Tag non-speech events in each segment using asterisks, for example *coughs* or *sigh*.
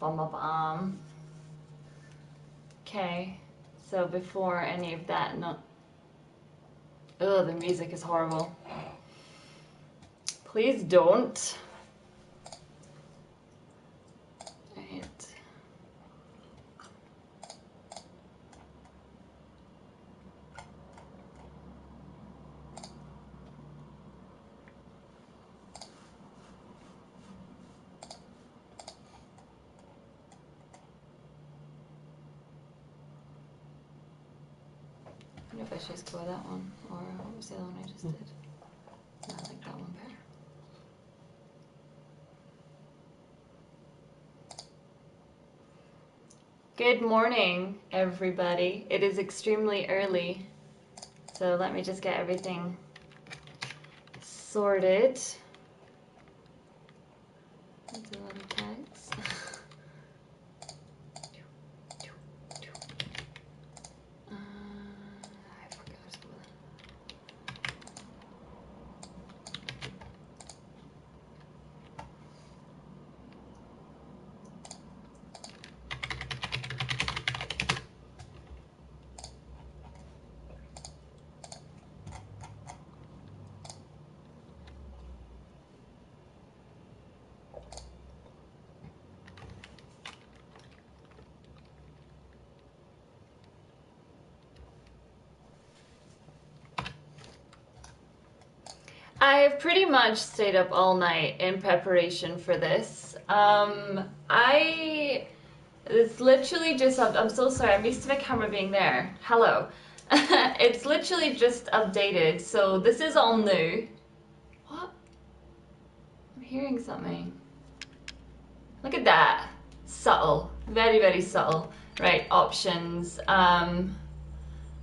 Bum bum bum. Okay, so before any of that, no. Ugh, the music is horrible. Please don't. Right. I wonder if I should just go with that one, or what was the other one I just did? No, I like that one better. Good morning, everybody. It is extremely early, so let me just get everything sorted. That's a lot of tags. Uh, I forgot to go with- I've pretty much stayed up all night in preparation for this. Um, I. It's literally just. I'm so sorry, I'm used to my camera being there. Hello. *laughs* it's literally just updated, so this is all new. What? I'm hearing something. Look at that. Subtle. Very, very subtle. Right, options. Um,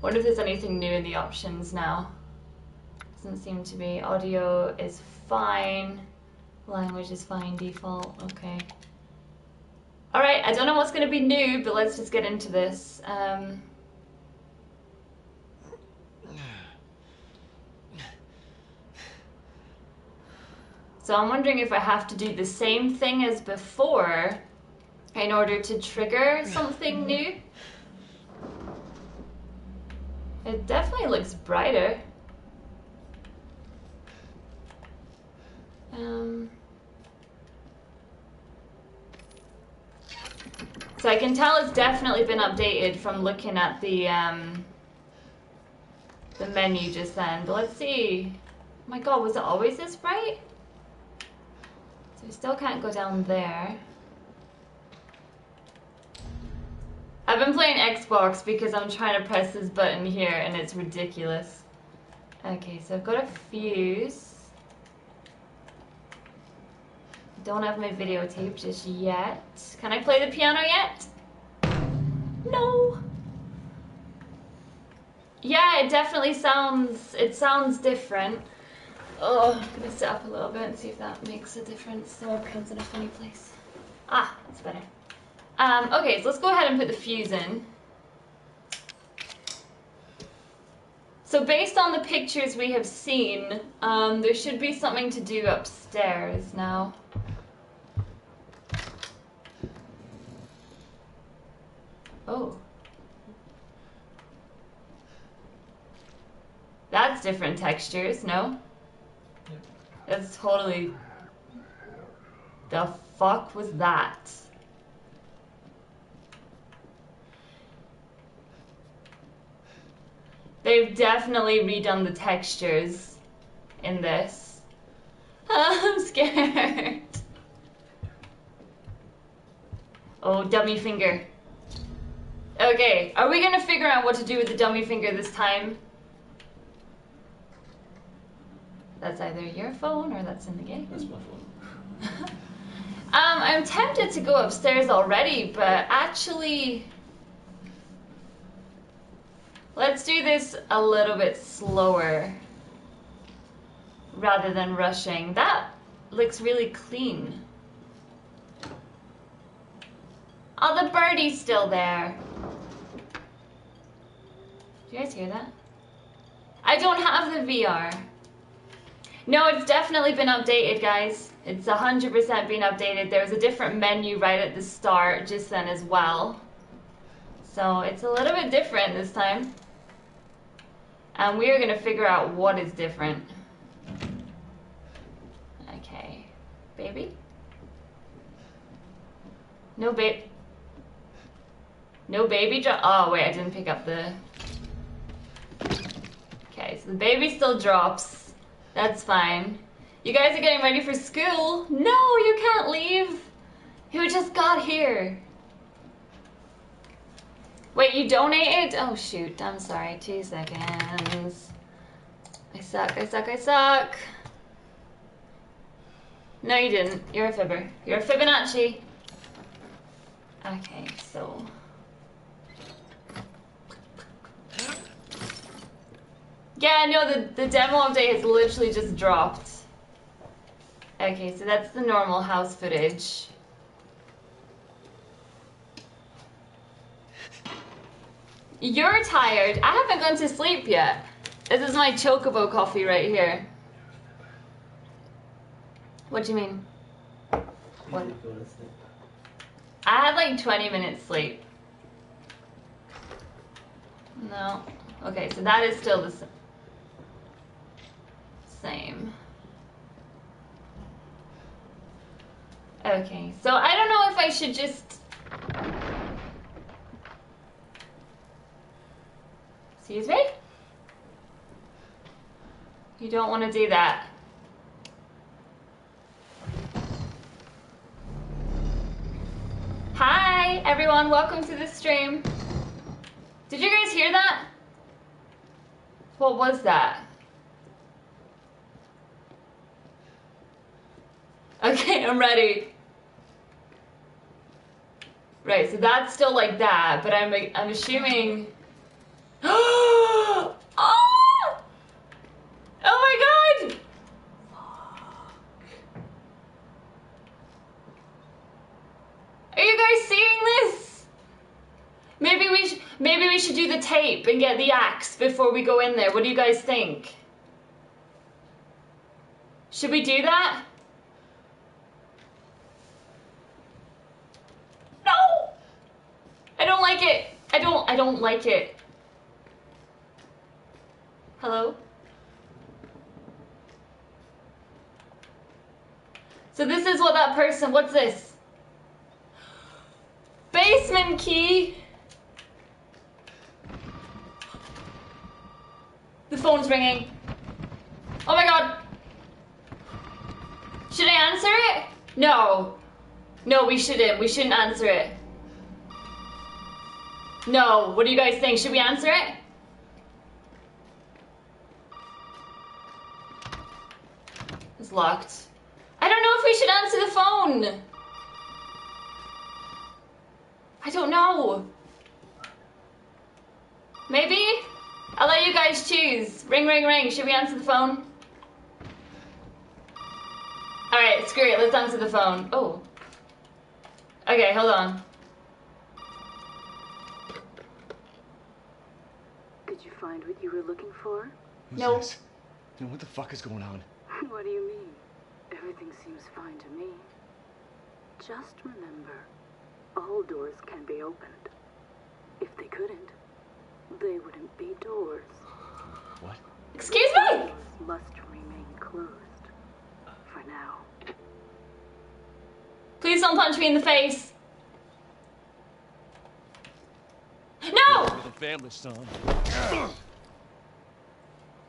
wonder if there's anything new in the options now. Doesn't seem to be. Audio is fine. Language is fine, default. Okay. Alright, I don't know what's going to be new, but let's just get into this. Um, so I'm wondering if I have to do the same thing as before in order to trigger something new. It definitely looks brighter. Um, so I can tell it's definitely been updated from looking at the um, the menu just then. But let's see. Oh my god, was it always this bright? So we still can't go down there. I've been playing Xbox because I'm trying to press this button here and it's ridiculous. Okay, so I've got a fuse. Don't have my videotape just yet. Can I play the piano yet? No. Yeah, it definitely sounds. It sounds different. Oh, I'm gonna sit up a little bit and see if that makes a difference. The webcam's in a funny place. Ah, that's better. Um, okay, so let's go ahead and put the fuse in. So based on the pictures we have seen, um, there should be something to do upstairs now. Oh. That's different textures, no? That's totally. The fuck was that? They've definitely redone the textures in this. *laughs* I'm scared. Oh, dummy finger. Okay, are we gonna figure out what to do with the dummy finger this time? That's either your phone or that's in the game. That's my phone. *laughs* um, I'm tempted to go upstairs already, but actually, let's do this a little bit slower rather than rushing. That looks really clean. Oh, the birdie's still there. You guys hear that? I don't have the VR. No, it's definitely been updated, guys. It's 100% been updated. There was a different menu right at the start just then as well. So it's a little bit different this time. And we are going to figure out what is different. Okay. Baby? No babe. No baby drop. Oh, wait, I didn't pick up the. So the baby still drops. That's fine. You guys are getting ready for school. No, you can't leave. You just got here. Wait, you donated? Oh shoot, I'm sorry. Two seconds. I suck, I suck, I suck. No, you didn't. You're a fibber. You're a Fibonacci. Okay, so. Yeah, no, the, the demo update has literally just dropped. Okay, so that's the normal house footage. You're tired. I haven't gone to sleep yet. This is my chocobo coffee right here. What do you mean? What? I had like 20 minutes sleep. No. Okay, so that is still the same. Okay, so I don't know if I should just Excuse me? You don't want to do that. Hi, everyone. Welcome to the stream. Did you guys hear that? What was that? Okay, I'm ready. Right, so that's still like that, but I'm I'm assuming oh! *gasps* oh my god! Are you guys seeing this? Maybe we sh- maybe we should do the tape and get the axe before we go in there. What do you guys think? Should we do that? No! I don't like it. I don't I don't like it. Hello? So this is what that person, what's this? Basement key. The phone's ringing. Oh my god. Should I answer it? No. No, we shouldn't. We shouldn't answer it. No. What do you guys think? Should we answer it? It's locked. I don't know if we should answer the phone. I don't know. Maybe? I'll let you guys choose. Ring, ring, ring. Should we answer the phone? Alright, screw it. Let's answer the phone. Oh. Okay, hold on. Did you find what you were looking for? Who's No. this? Then what the fuck is going on? *laughs* What do you mean? Everything seems fine to me. Just remember, all doors can be opened. If they couldn't, they wouldn't be doors. What? Excuse me? Doors must remain closed. For now. Please don't punch me in the face. No! The family, son.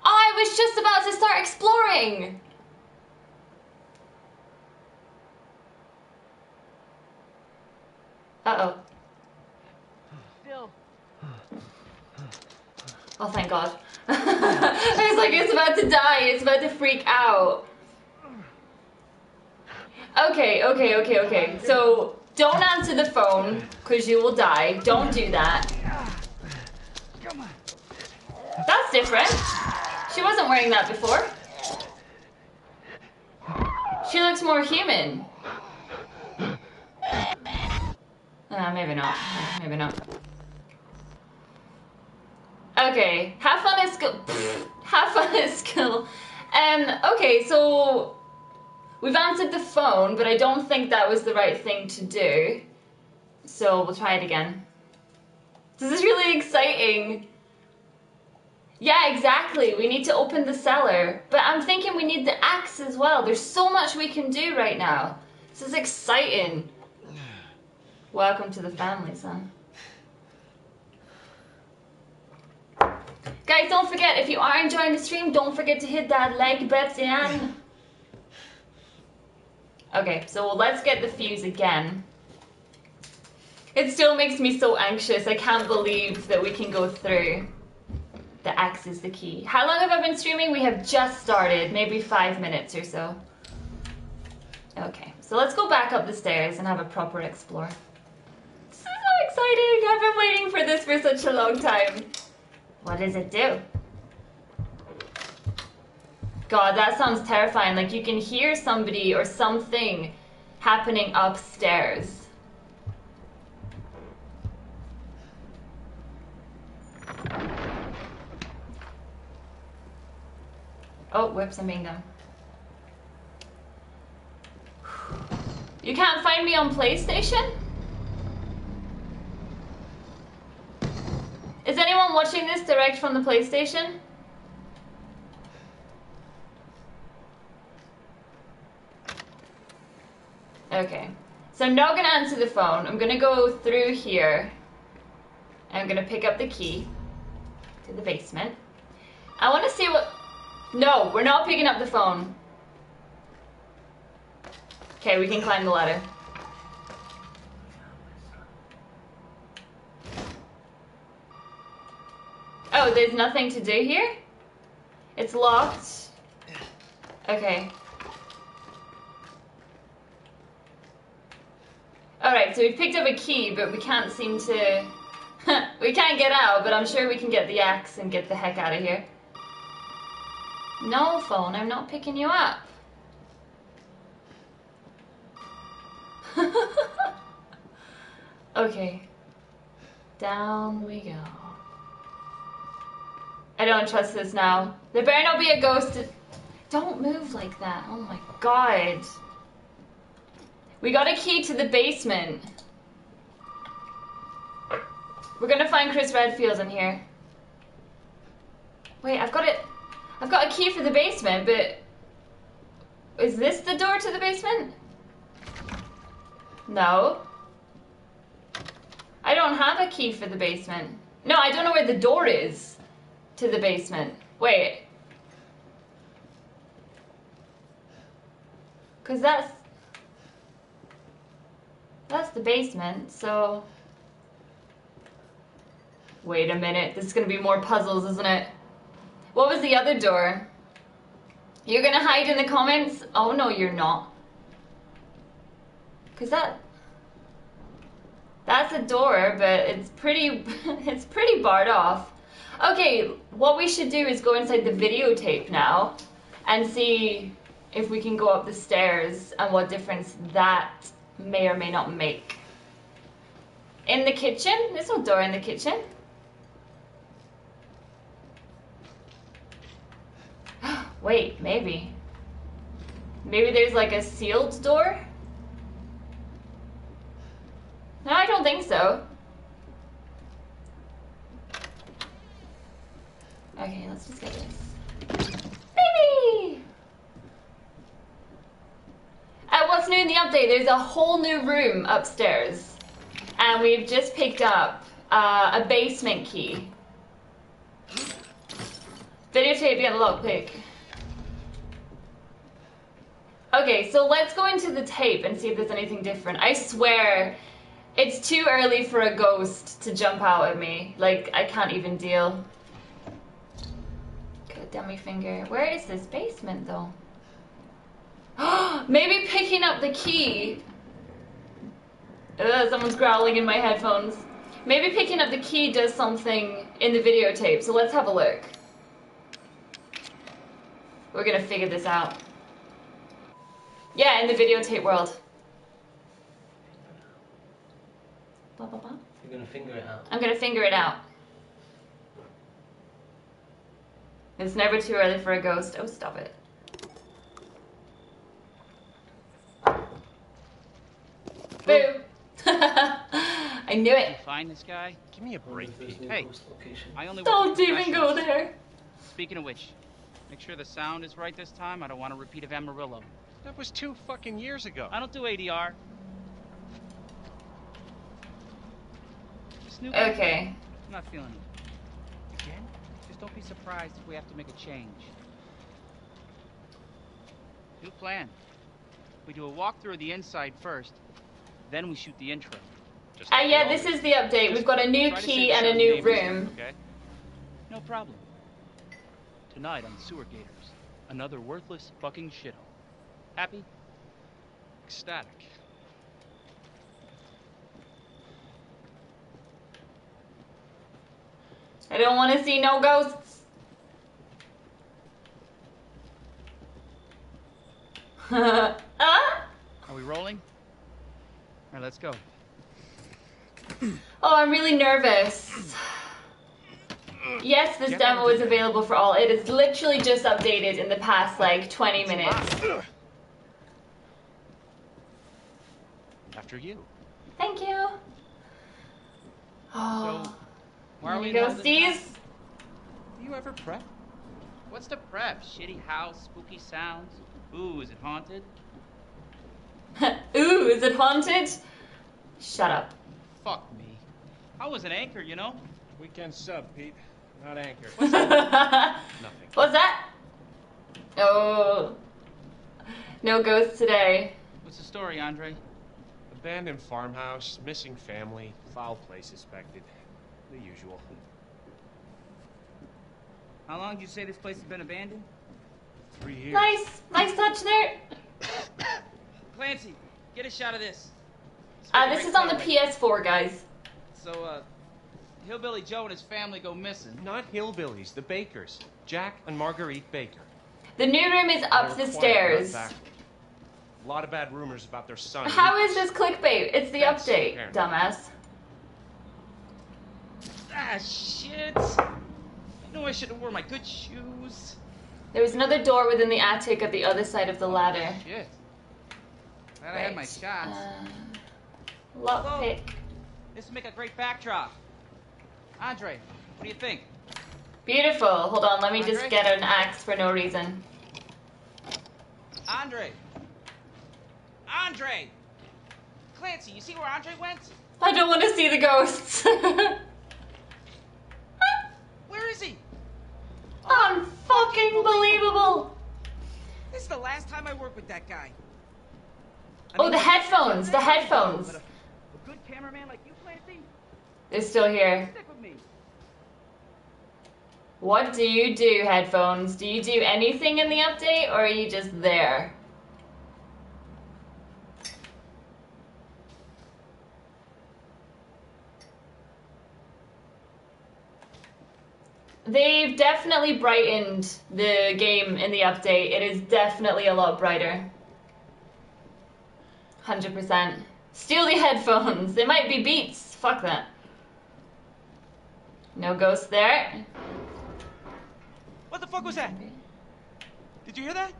I was just about to start exploring. Uh oh. Bill, Oh, thank God. *laughs* I was like, it's about to die. It's about to freak out. Okay, okay, okay, okay. So don't answer the phone because you will die. Don't do that. That's different. She wasn't wearing that before. She looks more human. Uh, maybe not. Maybe not. Okay, have fun at school. *laughs* have fun at school. Um, okay, so We've answered the phone, but I don't think that was the right thing to do. So we'll try it again. This is really exciting. Yeah, exactly. We need to open the cellar. But I'm thinking we need the axe as well. There's so much we can do right now. This is exciting. Welcome to the family, son. Guys, don't forget, if you are enjoying the stream, don't forget to hit that like button. Okay, so let's get the fuse again. It still makes me so anxious. I can't believe that we can go through. The X is the key. How long have I been streaming? We have just started, maybe five minutes or so. Okay, so let's go back up the stairs and have a proper explore. This is so exciting! I've been waiting for this for such a long time. What does it do? God, that sounds terrifying. Like you can hear somebody or something happening upstairs. Oh, whoops, I'm being dumb. You can't find me on PlayStation? Is anyone watching this direct from the PlayStation? Okay. So I'm not gonna answer the phone. I'm gonna go through here. I'm gonna pick up the key to the basement. I wanna see what. No, we're not picking up the phone. Okay, we can climb the ladder. Oh, there's nothing to do here? It's locked. Okay. Alright, so we've picked up a key, but we can't seem to... *laughs* we can't get out, but I'm sure we can get the axe and get the heck out of here. No, phone, I'm not picking you up. *laughs* okay. Down we go. I don't trust this now. There better not be a ghost. Don't move like that. Oh my god. We got a key to the basement. We're gonna find Chris Redfield in here. Wait, I've got it. I've got a key for the basement, but is this the door to the basement? No. I don't have a key for the basement. No, I don't know where the door is to the basement. Wait. Cause that's that's the basement, so Wait a minute, this is gonna be more puzzles, isn't it? What was the other door? You're gonna hide in the comments? Oh no, you're not. Cause that that's a door, but it's pretty *laughs* it's pretty barred off. Okay, what we should do is go inside the videotape now and see if we can go up the stairs and what difference that may or may not make. In the kitchen? There's no door in the kitchen. Wait, maybe. Maybe there's like a sealed door? No, I don't think so. Okay, let's just get this. Baby! Uh, what's new in the update? There's a whole new room upstairs. And we've just picked up uh, a basement key. Videotape and a lockpick. Okay, so let's go into the tape and see if there's anything different. I swear, it's too early for a ghost to jump out at me. Like, I can't even deal. Good dummy finger. Where is this basement, though? *gasps* Maybe picking up the key. Ugh, someone's growling in my headphones. Maybe picking up the key does something in the videotape, so let's have a look. We're gonna figure this out. Yeah, in the videotape world. Blah, blah, blah. You're going to finger it out. I'm going to finger it out. It's never too early for a ghost. Oh, stop it. Boo! *laughs* I knew it. Find this guy. Give me a break. Hey, I only don't even go there. Speaking of which, make sure the sound is right this time. I don't want a repeat of Amarillo. That was two fucking years ago. I don't do ADR. This new guy, Okay. I'm not feeling it. Again? Just don't be surprised if we have to make a change. New plan. We do a walkthrough of the inside first, then we shoot the intro. Just Uh, like yeah, this is the update. We've got a new key and a new room. Okay? No problem. Tonight on Sewer Gators, another worthless fucking shithole. Happy? ecstatic. I don't want to see no ghosts. *laughs* Are we rolling? All right, let's go. Oh, I'm really nervous. Yes, this demo is available for all. It is literally just updated in the past like 20 minutes. After you. Thank you. Oh, So, why are we you in all ghosties? Do you ever prep? What's the prep? Shitty house, spooky sounds. Ooh, is it haunted? *laughs* Ooh, is it haunted? Shut up. Fuck me. I was an anchor, you know. Weekend sub, Pete. Not anchor. What's that? *laughs* Nothing. What's that? Oh. No ghosts today. What's the story, Andre? Abandoned farmhouse, missing family, foul play suspected. The usual. How long did you say this place has been abandoned? Three years. Nice, nice touch there. Clancy, get a shot of this. Let's Uh, this is on the. PS4, guys. So, uh, Hillbilly Joe and his family go missing. Not hillbillies, the Bakers. Jack and Marguerite Baker. The new room is up the were quiet, stairs. Not. A lot of bad rumors about their son. How Lucas. is this clickbait? It's the That's update, apparent. dumbass. Ah, shit. I know I should have worn my good shoes. There was another door within the attic at the other side of the ladder. Shit. Glad I had my shots. Uh, lockpick. This would make a great backdrop. Andre, what do you think? Beautiful. Hold on, let me just get an axe for no reason. Andre! Andre! Clancy, you see where Andre went? I don't want to see the ghosts. *laughs* Where is he? Unfucking believable. This is the last time I work with that guy. I Oh, mean, the headphones, the headphones. A, a good cameraman like you, Clancy, They're still here. stick with me. What do you do, headphones? Do you do anything in the update or are you just there? They've definitely brightened the game in the update. It is definitely a lot brighter. 100%. Steal the headphones. They might be beats. Fuck that. No ghost there. What the fuck was that? Did you hear that?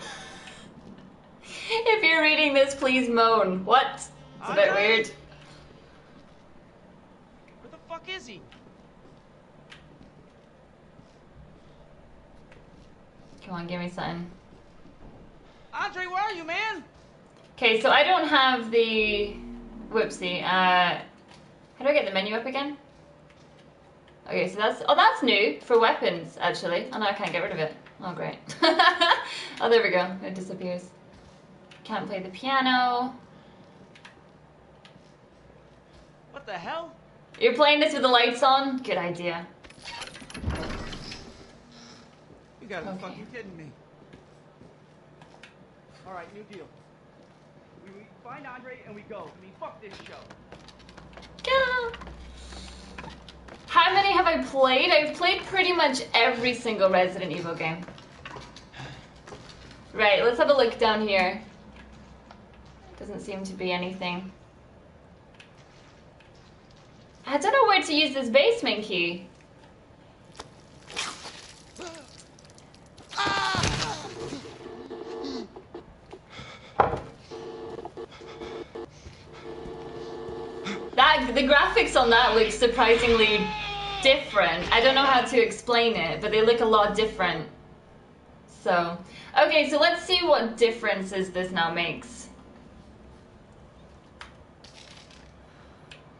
*laughs* If you're reading this, please moan. What? It's a bit weird. Where the fuck is he? Come on, give me something. Andre, where are you, man? Okay, so I don't have the. Whoopsie. Uh, how do I get the menu up again? Okay, so that's. Oh, that's new for weapons, actually. Oh no, I can't get rid of it. Oh, great. *laughs* oh, there we go. It disappears. Can't play the piano. What the hell? You're playing this with the lights on? Good idea. You gotta be Okay. fucking kidding me. Alright, new deal. We, we find Andre and we go. I mean, fuck this show. Yeah. How many have I played? I've played pretty much every single Resident Evil game. Right, let's have a look down here. Doesn't seem to be anything. I don't know where to use this basement key. That, the graphics on that look surprisingly different. I don't know how to explain it, but they look a lot different. So, okay, so let's see what differences this now makes.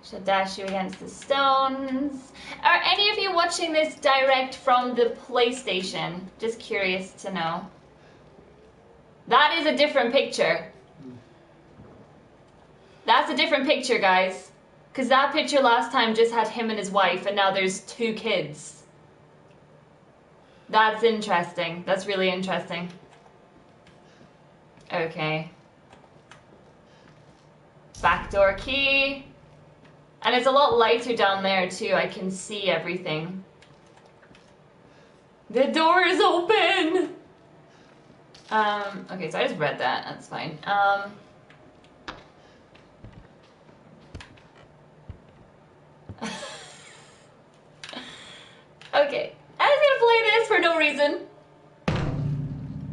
Should dash you against the stones. Are any of you watching this direct from the PlayStation? Just curious to know. That is a different picture. That's a different picture, guys. Because that picture last time just had him and his wife, and now there's two kids. That's interesting. That's really interesting. Okay. Backdoor key. And it's a lot lighter down there too. I can see everything. The door is open! Um, okay, so I just read that. That's fine. Um, *laughs* okay, I was gonna play this for no reason.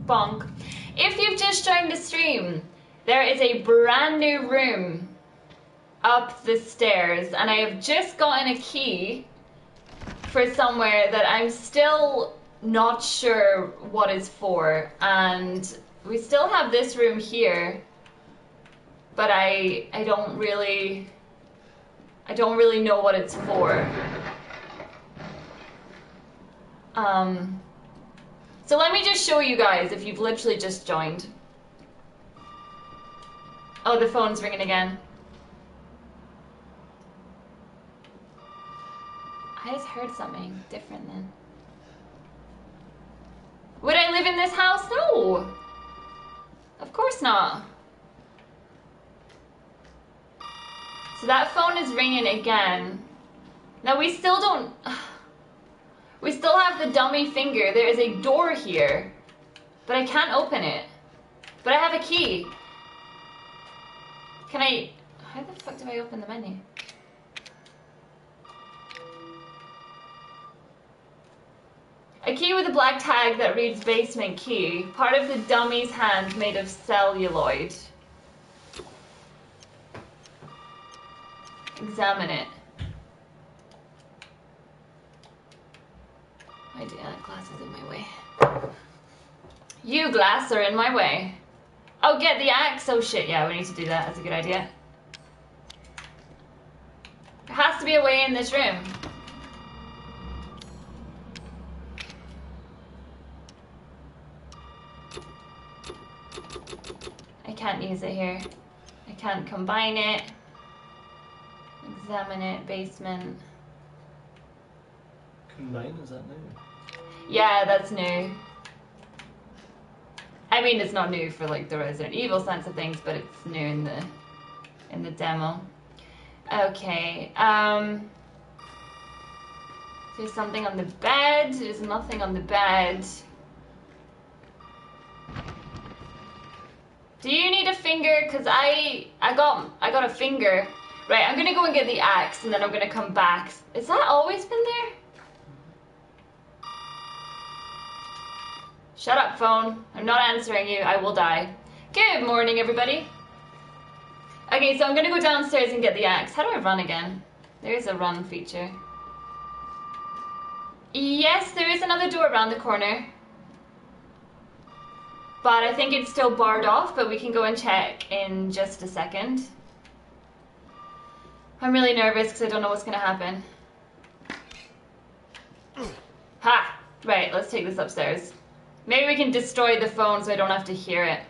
Bonk. If you've just joined the stream, there is a brand new room up the stairs, and I have just gotten a key for somewhere that I'm still not sure what it's for. And we still have this room here, but I I don't really I don't really know what it's for. Um, so let me just show you guys if you've literally just joined. Oh, the phone's ringing again. I just heard something different then. Would I live in this house? No. Of course not. So that phone is ringing again. Now we still don't... *sighs* We still have the dummy finger. There is a door here. But I can't open it. But I have a key. Can I... How the fuck do I open the menu? A key with a black tag that reads basement key. Part of the dummy's hand made of celluloid. Examine it. My dear, glass is in my way. You, glass, are in my way. Oh, get the axe. Oh shit, yeah, we need to do that. That's a good idea. There has to be a way in this room. Can't use it here. I can't combine it. Examine it, basement. Combine, is that new? Yeah, that's new. I mean, it's not new for like the Resident Evil sense of things, but it's new in the in the demo. Okay. Um. There's something on the bed. There's nothing on the bed. Do you need a finger? Cause I I got I got a finger. Right, I'm gonna go and get the axe, and then I'm gonna come back. Is that always been there? Shut up, phone. I'm not answering you. I will die. Good morning, everybody. Okay, so I'm gonna go downstairs and get the axe. How do I run again? There is a run feature. Yes, there is another door around the corner. But I think it's still barred off, but we can go and check in just a second. I'm really nervous because I don't know what's gonna happen. Ha! Right, let's take this upstairs. Maybe we can destroy the phone so I don't have to hear it.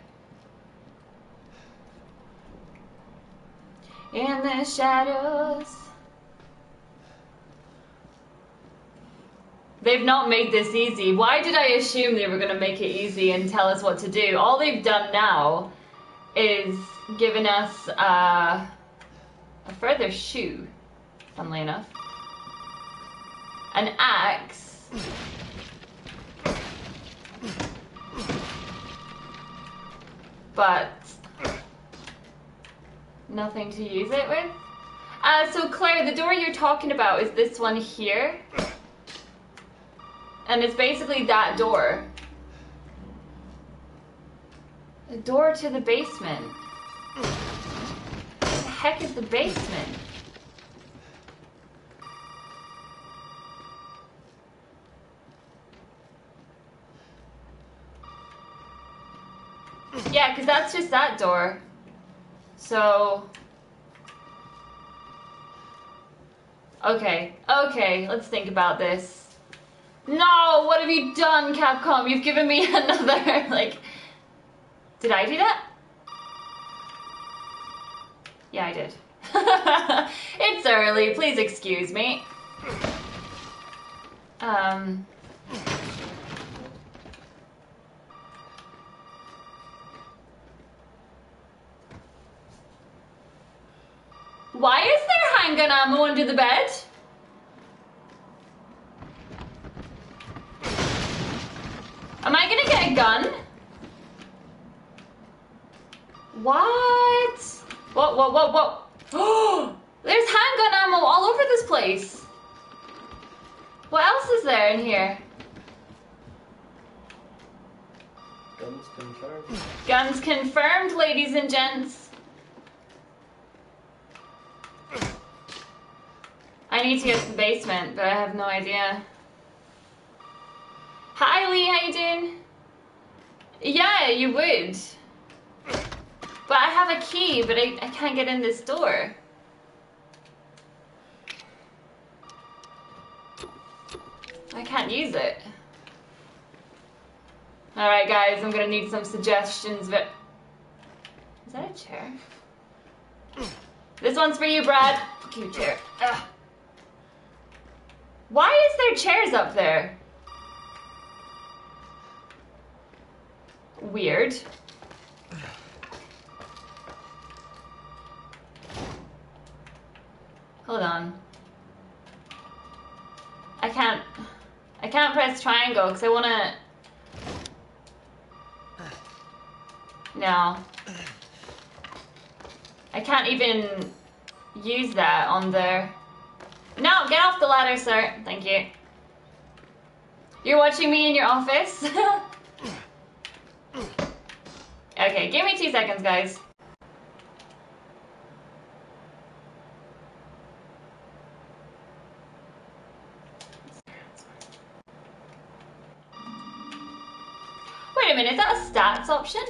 In the shadows. They've not made this easy. Why did I assume they were going to make it easy and tell us what to do? All they've done now is given us uh, a further shoe, funnily enough. An axe. But nothing to use it with. Uh, so Claire, the door you're talking about is this one here. And it's basically that door. The door to the basement. What the heck is the basement? Yeah, because that's just that door. So... Okay, okay, let's think about this. No, what have you done, Capcom? You've given me *laughs* another, like. Did I do that? Yeah, I did. *laughs* it's early, please excuse me. Um. Why is there handgun ammo under the bed? Am I gonna get a gun? What? What, what, what, what? Oh, *gasps* there's handgun ammo all over this place. What else is there in here? Guns confirmed. Guns confirmed, ladies and gents. I need to get to the basement, but I have no idea. Hi Lee, how you doing? Yeah, you would. But I have a key, but I, I can't get in this door. I can't use it. Alright guys, I'm gonna need some suggestions, but... Is that a chair? This one's for you, Brad. Fuck you, chair. Ugh. Why is there chairs up there? Weird. Hold on. I can't... I can't press triangle because I want to... No. I can't even use that on there. No, get off the ladder, sir. Thank you. You're watching me in your office? *laughs* okay, give me two seconds, guys. Wait a minute, is that a stats option?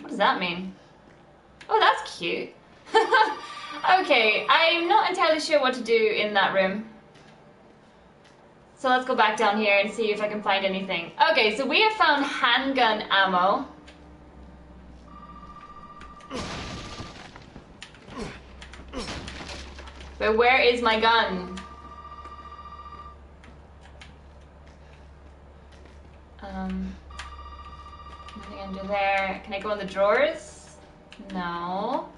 What does that mean? Oh, that's cute. *laughs* okay, I'm not entirely sure what to do in that room. So let's go back down here and see if I can find anything. Okay, so we have found handgun ammo. But where is my gun? Um, nothing under there. Can I go in the drawers? No.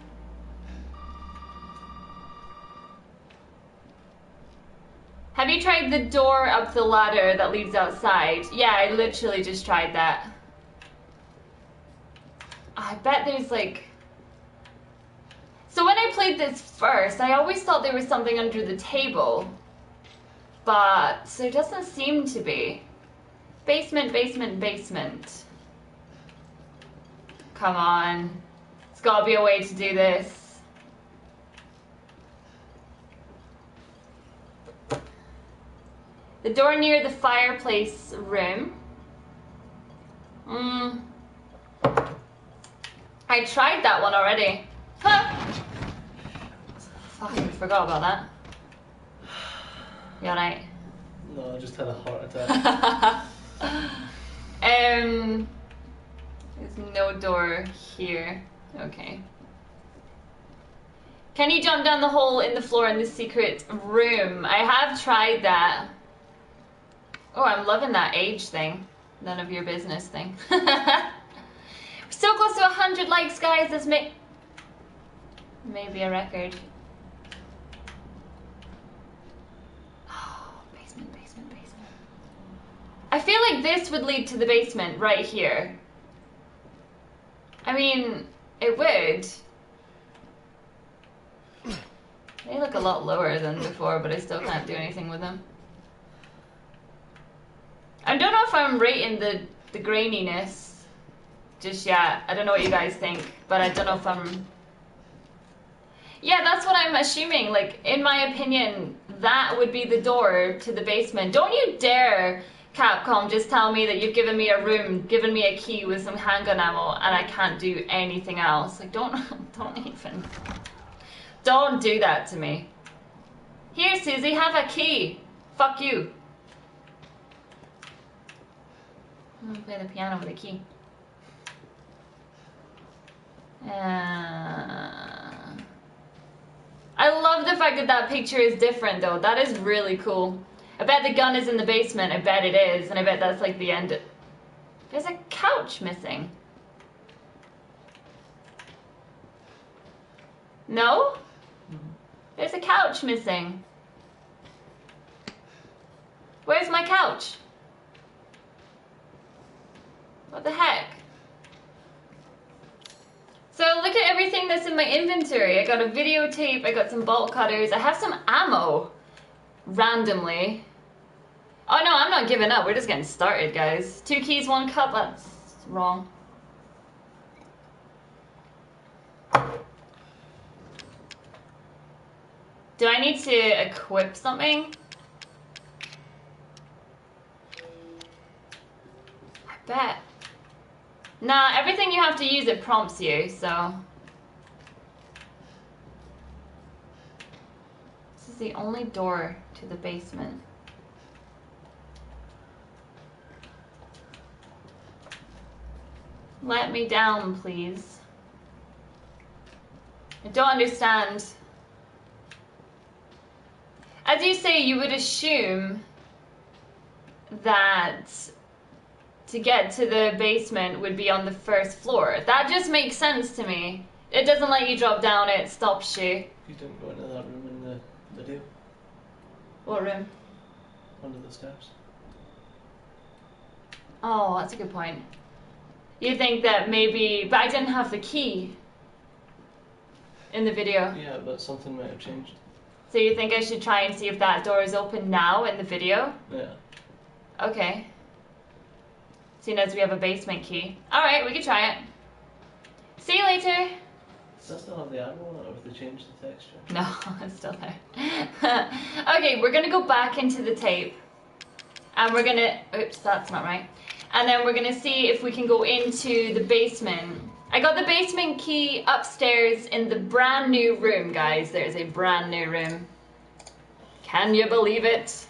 Have you tried the door up the ladder that leads outside? Yeah, I literally just tried that. I bet there's like... So when I played this first, I always thought there was something under the table. But there doesn't seem to be. Basement, basement, basement. Come on. There's gotta be a way to do this. The door near the fireplace room. Mm. I tried that one already. Huh. Fucking forgot about that. You alright? No, I just had a heart attack. *laughs* um, there's no door here. Okay. Can you jump down the hole in the floor in the secret room? I have tried that. Oh, I'm loving that age thing. None of your business thing. *laughs* We're so close to 100 likes, guys. This may... Maybe a record. Oh, basement, basement, basement. I feel like this would lead to the basement right here. I mean, it would. They look a lot lower than before, but I still can't do anything with them. I don't know if I'm rating the, the graininess just yet. I don't know what you guys think, but I don't know if I'm... Yeah, that's what I'm assuming. Like, in my opinion, that would be the door to the basement. Don't you dare Capcom, just tell me that you've given me a room, given me a key with some handgun ammo, and I can't do anything else. Like, don't, *laughs* don't even, don't do that to me. Here, Suzy, have a key. Fuck you. Play the piano with a key. Uh, I love the fact that that picture is different though. That is really cool. I bet the gun is in the basement. I bet it is. And I bet that's like the end. There's a couch missing. No? There's a couch missing. Where's my couch? What the heck? So look at everything that's in my inventory. I got a videotape, I got some bolt cutters, I have some ammo randomly. Oh no, I'm not giving up. We're just getting started, guys. Two keys, one cup. That's wrong. Do I need to equip something? I bet. Nah, everything you have to use, it prompts you, so. This is the only door to the basement. Let me down, please. I don't understand. As you say, you would assume that to get to the basement would be on the first floor. That just makes sense to me. It doesn't let you drop down, it stops you. You didn't go into that room in the video What room? under the steps. Oh, that's a good point. You think that maybe, but I didn't have the key in the video. Yeah, but something might have changed. So you think I should try and see if that door is open now in the video? Yeah. Okay. As we have a basement key. Alright, we can try it. See you later. Does that still have the it, or have they changed the texture? No, *laughs* it's still there. *laughs* okay, we're gonna go back into the tape. And we're gonna, oops, that's not right. And then we're gonna see if we can go into the basement. I got the basement key upstairs in the brand new room, guys. There's a brand new room. Can you believe it?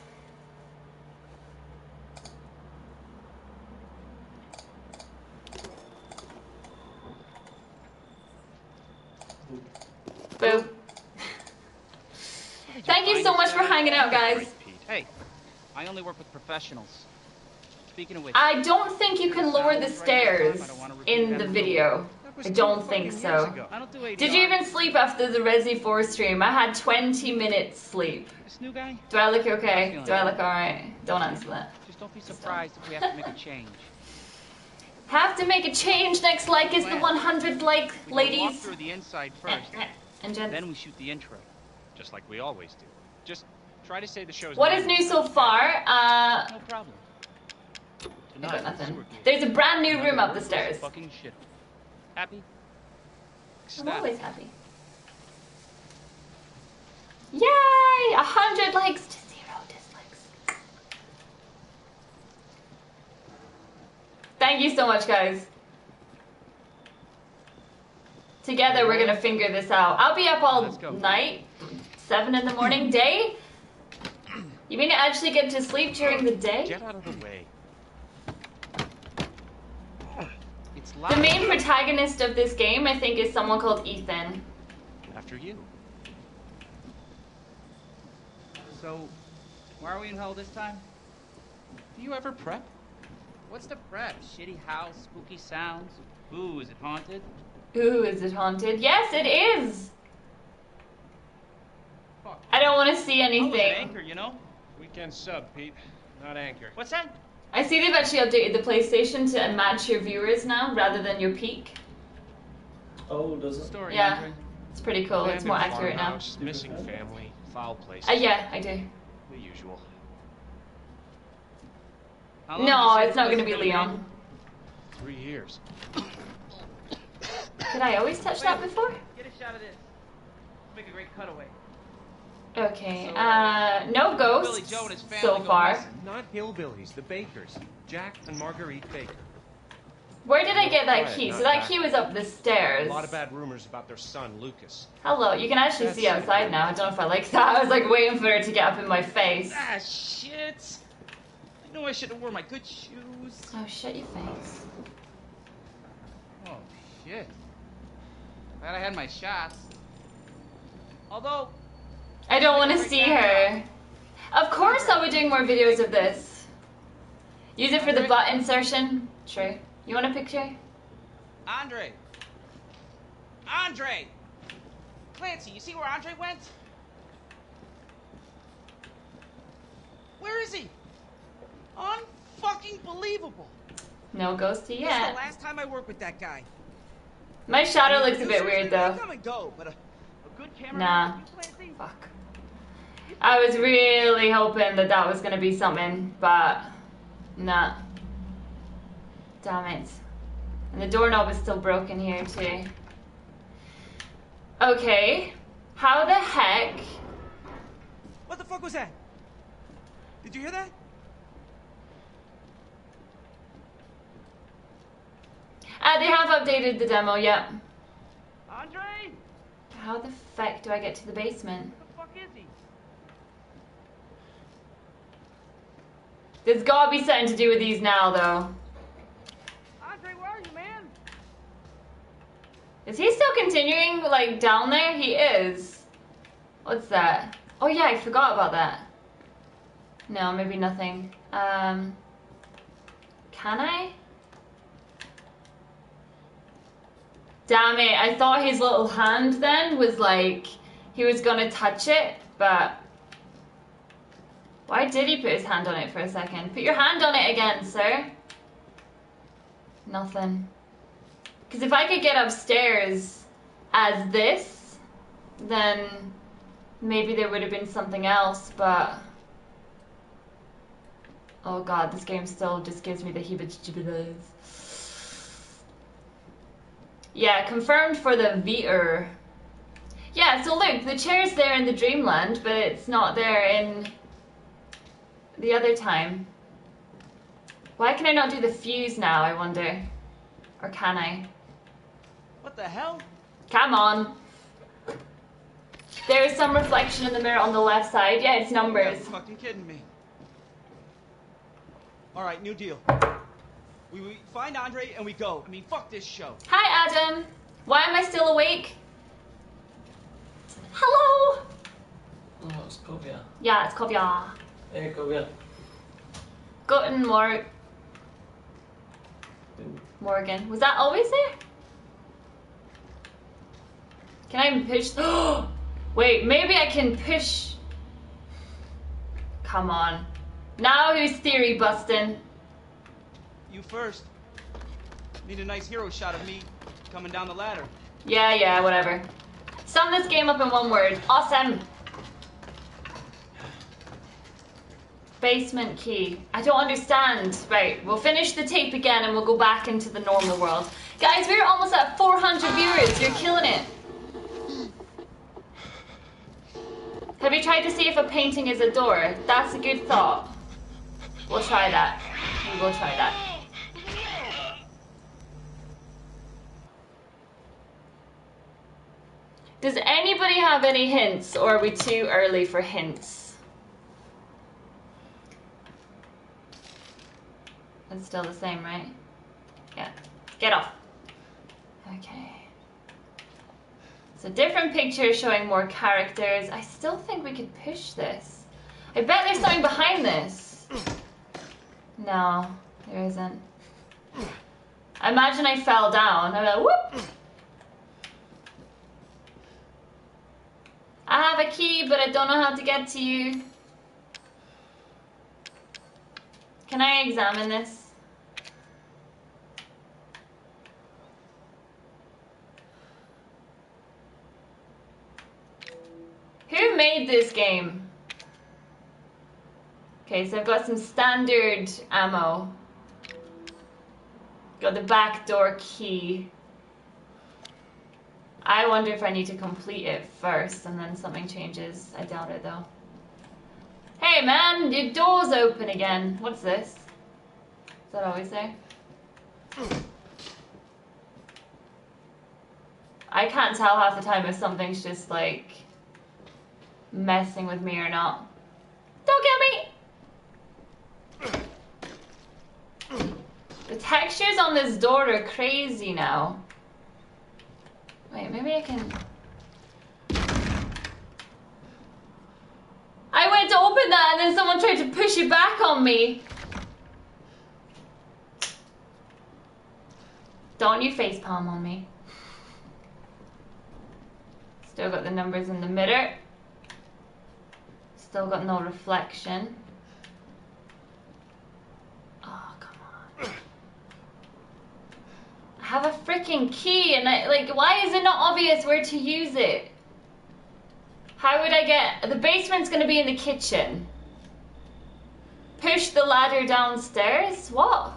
Boo. Thank you so much for hanging out, guys. Hey, I only work with professionals. Speaking of which, I don't think you can lower the stairs in the video. I don't think so. I don't do ADR. Did you even sleep after the Resi 4 stream? I had 20 minutes sleep. This new guy? Do I look okay? Do I look alright? Don't answer that. Just don't be surprised if we have to make a change. Have to make a change. Next like is the 100 like, We walk ladies. through the inside first, *laughs* And gents. then we shoot the intro. Just like we always do. Just try to say the show's What is new so far? Uh, No problem. Tonight, got nothing. There's a brand new room up the stairs. Fucking shit. Happy? I'm always happy. Yay! A hundred likes to zero dislikes. Thank you so much, guys. Together, we're gonna figure this out. I'll be up all night, seven in the morning. Day? You mean to actually get to sleep during the day? Get out of the way. It's The main protagonist of this game, I think, is someone called Ethan. After you. So, why are we in hell this time? Do you ever prep? What's the prep? Shitty house, spooky sounds. Ooh, is it haunted? Ooh, is it haunted? Yes, it is! Fuck. I don't want to see I was anything. anchor, you know? Weekend sub, Pete. Not anchor. What's that? I see they've actually updated the PlayStation to match your viewers now rather than your peak. Oh, does it? Story, Yeah. Andre. It's pretty cool. It's more accurate now. farmhouse, Missing family, foul places. Uh, yeah, I do. The usual. No, did you say it's not going to be was Leon. Three years. Did I always touch that before? Get a shot of this. Make a great cutaway. Okay. So, Uh, no Billy ghosts Joe and his family so far. missing. Not hillbillies, the Bakers. Jack and Marguerite Baker. Where did I get that key? So that key was up the stairs. A lot of bad rumors about their son, Lucas. Hello. You can actually That's see outside now. I don't know if I like that. *laughs* I was like waiting for her to get up in my face. Ah, shit. I knew I should have worn my good shoes. Oh, shut your face. Oh, shit. Glad I had my shots. Although, I don't want to see her. Of course I'll be doing more videos of this. Use it for the butt insertion. True. You want a picture? Andre. Andre! Clancy, you see where Andre went? Where is he? Unfucking believable. No ghosty This is the last time I worked with that guy. My shadow looks a bit weird though. Come and go, but a, a good camera. Nah. Fuck. I was really hoping that that was gonna be something, but nah. Damn it. And the doorknob is still broken here too. Okay. How the heck? What the fuck was that? Did you hear that? Ah, they have updated the demo, yep. Andre? How the fuck do I get to the basement? Where the fuck is he? There's gotta be something to do with these now, though. Andre, where are you, man? Is he still continuing, like, down there? He is. What's that? Oh, yeah, I forgot about that. No, maybe nothing. Um, can I? Damn it, I thought his little hand then was like, he was gonna touch it, but. Why did he put his hand on it for a second? Put your hand on it again, sir. Nothing. Because if I could get upstairs as this, then maybe there would have been something else, but. Oh god, this game still just gives me the heebie Yeah, confirmed for the VR. Yeah, so look, the chair's there in the Dreamland, but it's not there in the other time. Why can I not do the fuse now, I wonder? Or can I? What the hell? Come on. There is some reflection in the mirror on the left side. Yeah, it's You're numbers. fucking kidding me. All right, new deal. We, we find Andre and we go. I mean, fuck this show. Hi, Adam. Why am I still awake? Hello. Oh, it's Kovia. Yeah, it's Kovia. Hey, Kovia. Guten Morgen. Morgan. Was that always there? Can I even push? *gasps* Wait, maybe I can push. Come on. Now who's theory busting? You first. Need a nice hero shot of me coming down the ladder. Yeah, yeah, whatever. Sum this game up in one word. Awesome. Basement key. I don't understand. Right, we'll finish the tape again and we'll go back into the normal world. Guys, we're almost at 400 viewers. You're killing it. Have you tried to see if a painting is a door? That's a good thought. We'll try that. We will try that. Does anybody have any hints, or are we too early for hints? It's still the same, right? Yeah. Get off. Okay. A different picture showing more characters. I still think we could push this. I bet there's something behind this. No, there isn't. I imagine I fell down. I'm like, whoop! I have a key, but I don't know how to get to you. Can I examine this? Who made this game? Okay, so I've got some standard ammo. Got the back door key. I wonder if I need to complete it first and then something changes. I doubt it though. Hey man, your door's open again. What's this? Is that always there? I can't tell half the time if something's just like messing with me or not. Don't get me! The textures on this door are crazy now. Wait, maybe I can. I went to open that and then someone tried to push it back on me. Don't you facepalm on me. Still got the numbers in the mirror. Still got no reflection. Oh, come on. I have a freaking key and I, like, why is it not obvious where to use it? How would I get, the basement's gonna be in the kitchen. Push the ladder downstairs? What?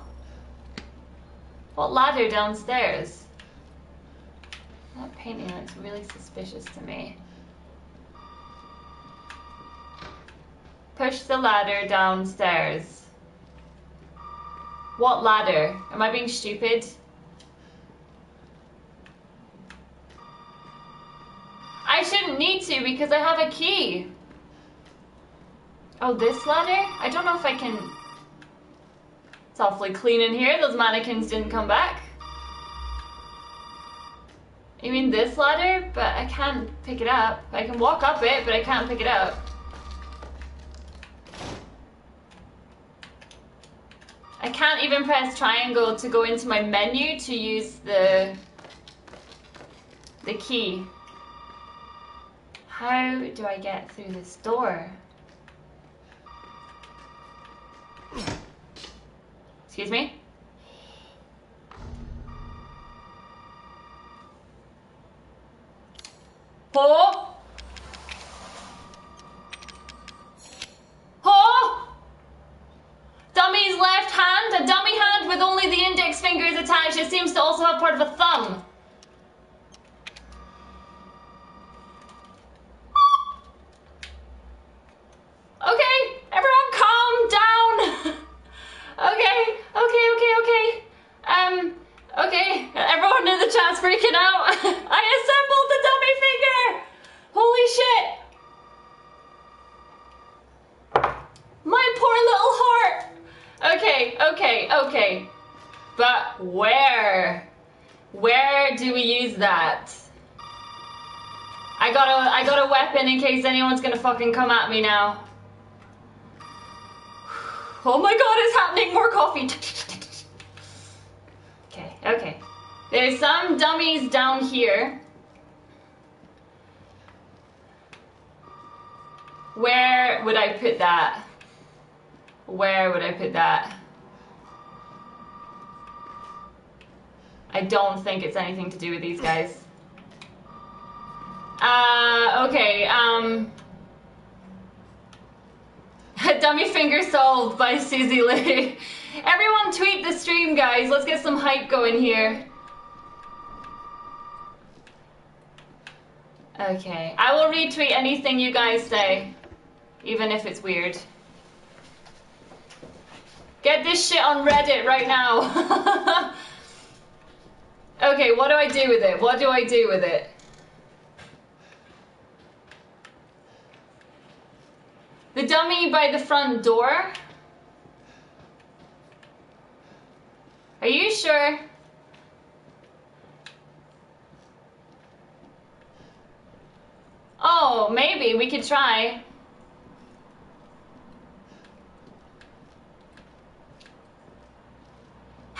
What ladder downstairs? That painting looks really suspicious to me. Push the ladder downstairs. What ladder? Am I being stupid? I shouldn't need to because I have a key. Oh, this ladder? I don't know if I can... It's awfully clean in here. Those mannequins didn't come back. You mean this ladder? But I can't pick it up. I can walk up it, but I can't pick it up. I can't even press triangle to go into my menu to use the the key. How do I get through this door? Excuse me? Ho! Ho! Dummy's left hand, a dummy hand with only the index fingers attached. It seems to also have part of a thumb. Okay, everyone calm down. okay, okay, okay, okay. Um, okay, everyone in the chat's freaking out. I assembled the dummy figure. Holy shit. My poor little heart. Okay, okay, okay. But where? Where do we use that? I got a I got a weapon in case anyone's gonna fucking come at me now. Oh my god, it's happening! More coffee! Okay, okay. There's some dummies down here. Where would I put that? Where would I put that? I don't think it's anything to do with these guys. Uh, okay, um... *laughs* Dummy finger solved by Suzy Lu. *laughs* Everyone tweet the stream, guys. Let's get some hype going here. Okay, I will retweet anything you guys say, even if it's weird. Get this shit on Reddit right now. *laughs* okay, what do I do with it? What do I do with it? The dummy by the front door? Are you sure? Oh, maybe we could try.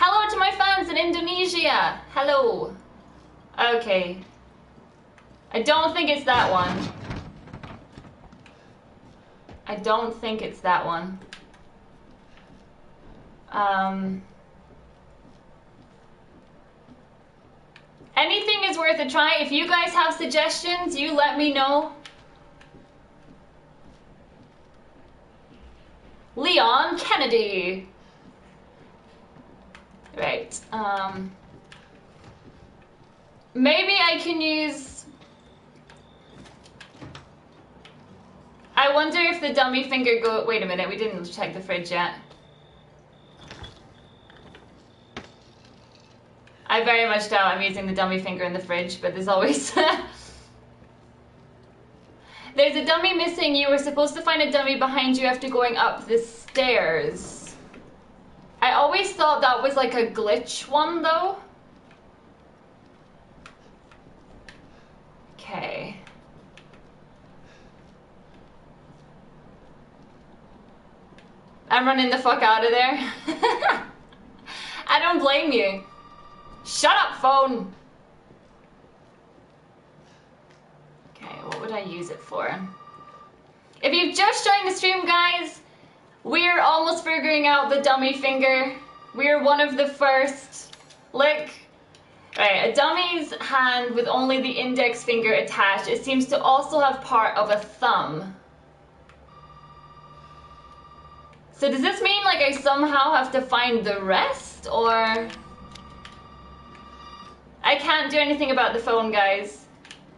Hello to my fans in Indonesia. Hello. Okay. I don't think it's that one. I don't think it's that one. Um, anything is worth a try. If you guys have suggestions, you let me know. Leon Kennedy. Right. Um, Maybe I can use. I wonder if the dummy finger go. Wait a minute, we didn't check the fridge yet. I very much doubt I'm using the dummy finger in the fridge, but there's always. *laughs* there's a dummy missing. You were supposed to find a dummy behind you after going up the stairs. I always thought that was like a glitch one though. Okay. I'm running the fuck out of there. *laughs* I don't blame you. Shut up, phone! Okay, what would I use it for? If you've just joined the stream, guys, we're almost figuring out the dummy finger. We're one of the first. Look. Right, a dummy's hand with only the index finger attached. It seems to also have part of a thumb. So does this mean like I somehow have to find the rest or I can't do anything about the phone guys.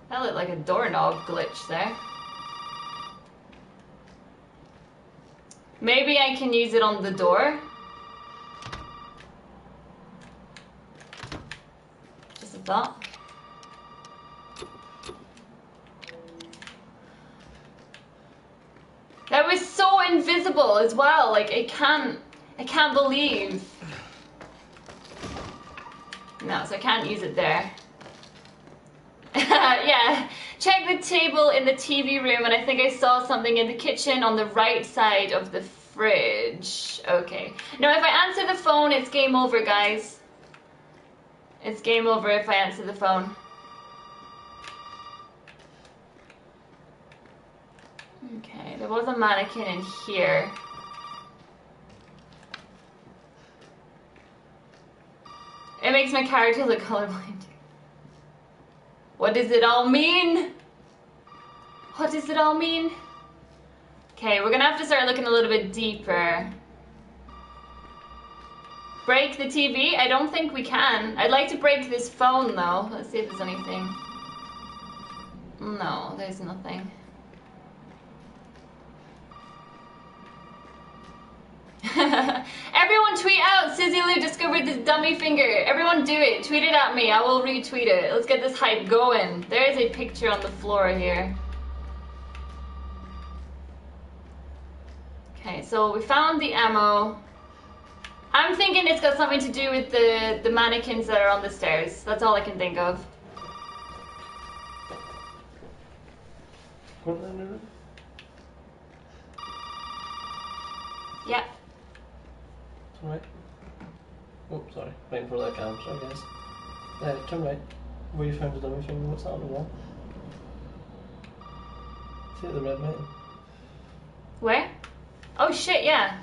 That looked like a doorknob glitch there. Maybe I can use it on the door. Just a thought. That was so invisible as well. Like I can't, I can't believe. No, so I can't use it there. *laughs* yeah, check the table in the TV room, and I think I saw something in the kitchen on the right side of the fridge. Okay. Now, if I answer the phone, it's game over, guys. It's game over if I answer the phone. Okay, there was a mannequin in here. It makes my character look *laughs* colorblind. What does it all mean? What does it all mean? Okay, we're gonna have to start looking a little bit deeper. Break the TV? I don't think we can. I'd like to break this phone though. Let's see if there's anything. No, there's nothing. *laughs* Everyone tweet out Suzy Lu discovered this dummy finger. Everyone do it. Tweet it at me. I will retweet it. Let's get this hype going. There is a picture on the floor here. Okay, so we found the ammo. I'm thinking it's got something to do with the, the mannequins that are on the stairs. That's all I can think of. Put that in the room. Yeah. Turn right. Oh, sorry. Waiting for that camera. Sorry, guys. Yeah, turn right. Where you found the dummy finger? What's that on the wall? See the red light? Where? Oh shit, yeah.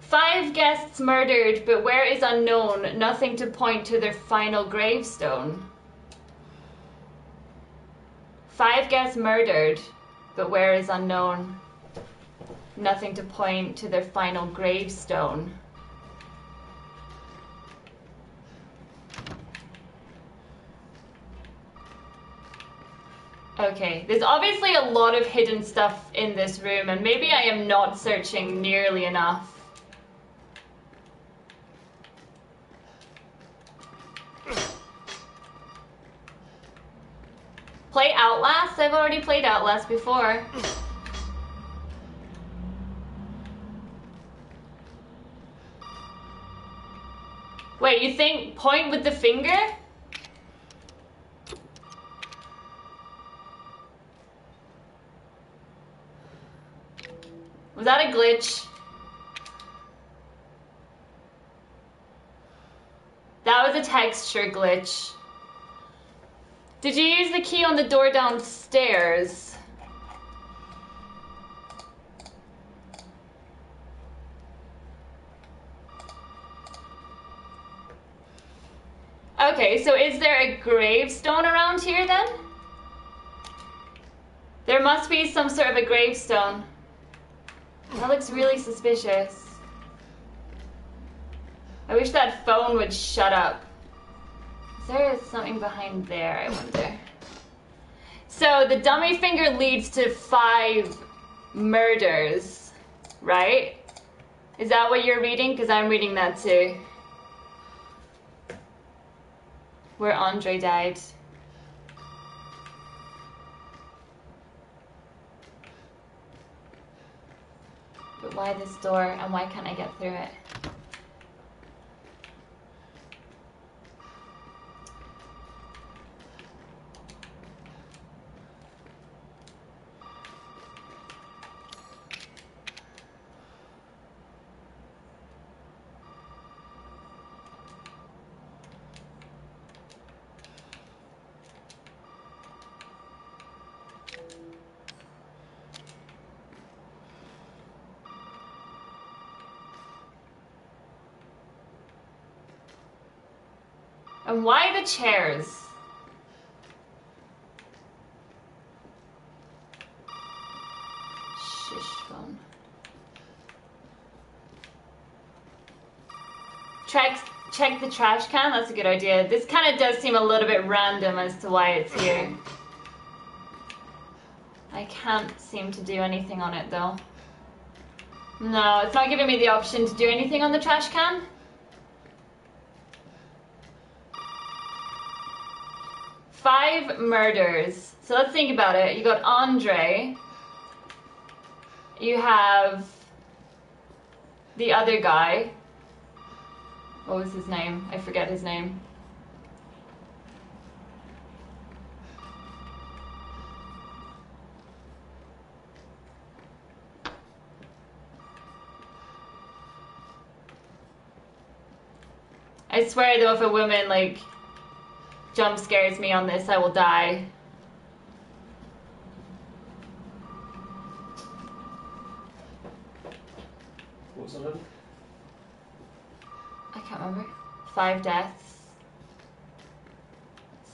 Five guests murdered, but where is unknown. Nothing to point to their final gravestone. Five guests murdered, but where is unknown. Nothing to point to their final gravestone. Okay, there's obviously a lot of hidden stuff in this room, and maybe I am not searching nearly enough. Play Outlast? I've already played Outlast before. Wait, you think point with the finger? Was that a glitch? That was a texture glitch. Did you use the key on the door downstairs? Okay, so is there a gravestone around here then? There must be some sort of a gravestone. That looks really suspicious. I wish that phone would shut up. Is there something behind there, I wonder? So the dummy finger leads to five murders, right? Is that what you're reading? Because I'm reading that too. Where Andre died. But why this door and why can't I get through it? And why the chairs? Shish phone. Check, check the trash can. That's a good idea. This kind of does seem a little bit random as to why it's here. I can't seem to do anything on it though. No, it's not giving me the option to do anything on the trash can. Five murders. So let's think about it. You got Andre. You have the other guy. What was his name? I forget his name. I swear though, if a woman like jump scares me on this, I will die. What's that? I can't remember. Five deaths.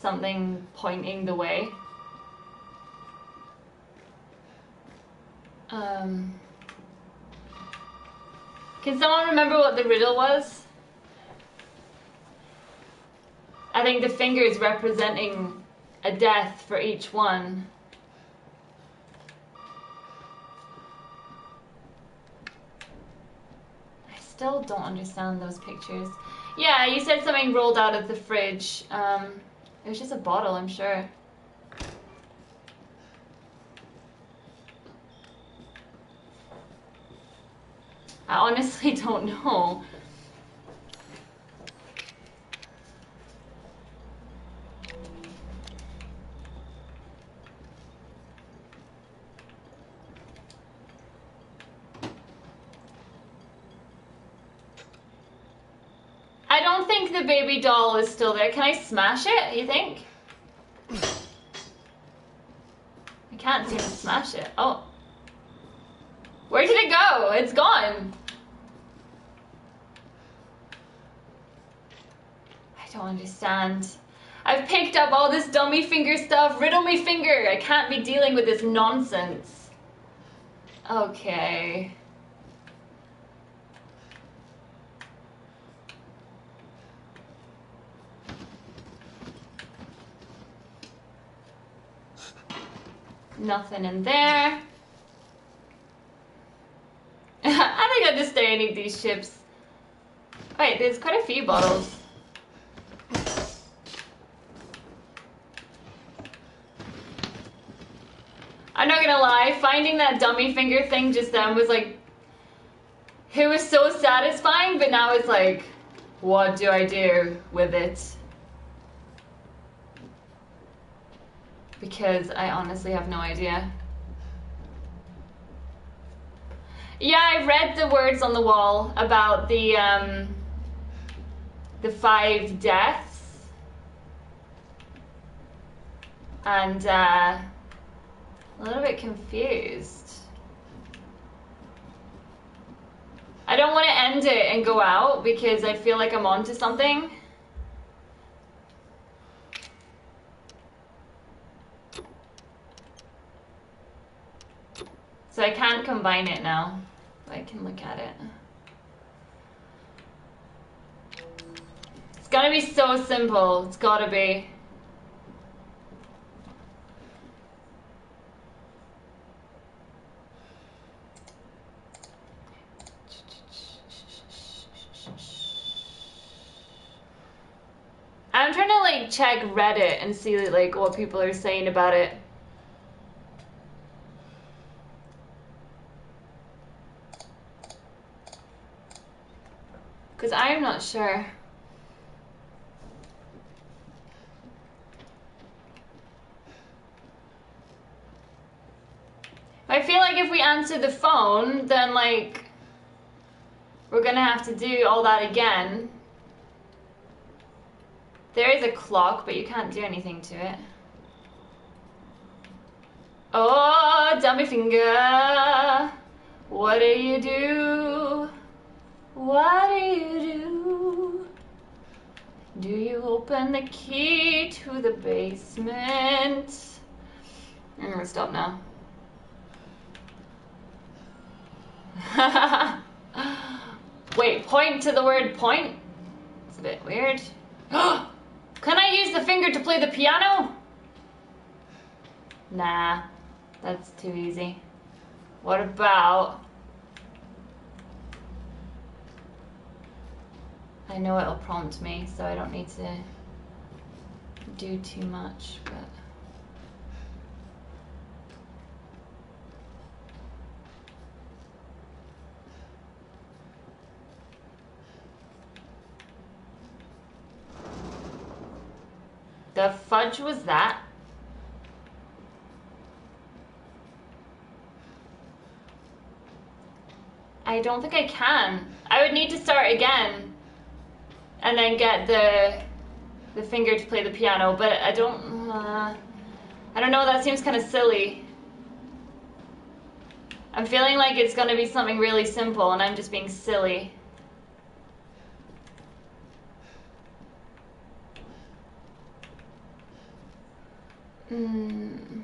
Something pointing the way. Um. Can someone remember what the riddle was? I think the finger is representing a death for each one. I still don't understand those pictures. Yeah, you said something rolled out of the fridge. Um, it was just a bottle, I'm sure. I honestly *laughs* don't know. I don't think the baby doll is still there. Can I smash it, you think? I can't seem to smash it. Oh. Where did it go? It's gone. I don't understand. I've picked up all this dummy finger stuff. Riddle me finger. I can't be dealing with this nonsense. Okay. Nothing in there. *laughs* I think I'll just stay and eat these chips. Wait, there's quite a few bottles. I'm not gonna lie, finding that dummy finger thing just then was like, it was so satisfying, but now it's like, what do I do with it? Because I honestly have no idea. Yeah, I read the words on the wall about the um, the five deaths, and uh, a little bit confused. I don't want to end it and go out because I feel like I'm onto something. So I can't combine it now. I can look at it. It's gonna be so simple. It's gotta be. I'm trying to like check Reddit and see like what people are saying about it. Because I'm not sure. I feel like if we answer the phone, then like we're gonna have to do all that again. There is a clock, but you can't do anything to it. Oh, dummy finger, what do you do? What do you do? Do you open the key to the basement? I'm gonna stop now. *laughs* Wait, point to the word point? It's a bit weird. *gasps* Can I use the finger to play the piano? Nah, that's too easy. What about... I know it'll prompt me, so I don't need to do too much, but... The fudge was that? I don't think I can. I would need to start again and then get the the finger to play the piano, but I don't uh, I don't know, that seems kind of silly. I'm feeling like it's going to be something really simple and I'm just being silly. Hmm.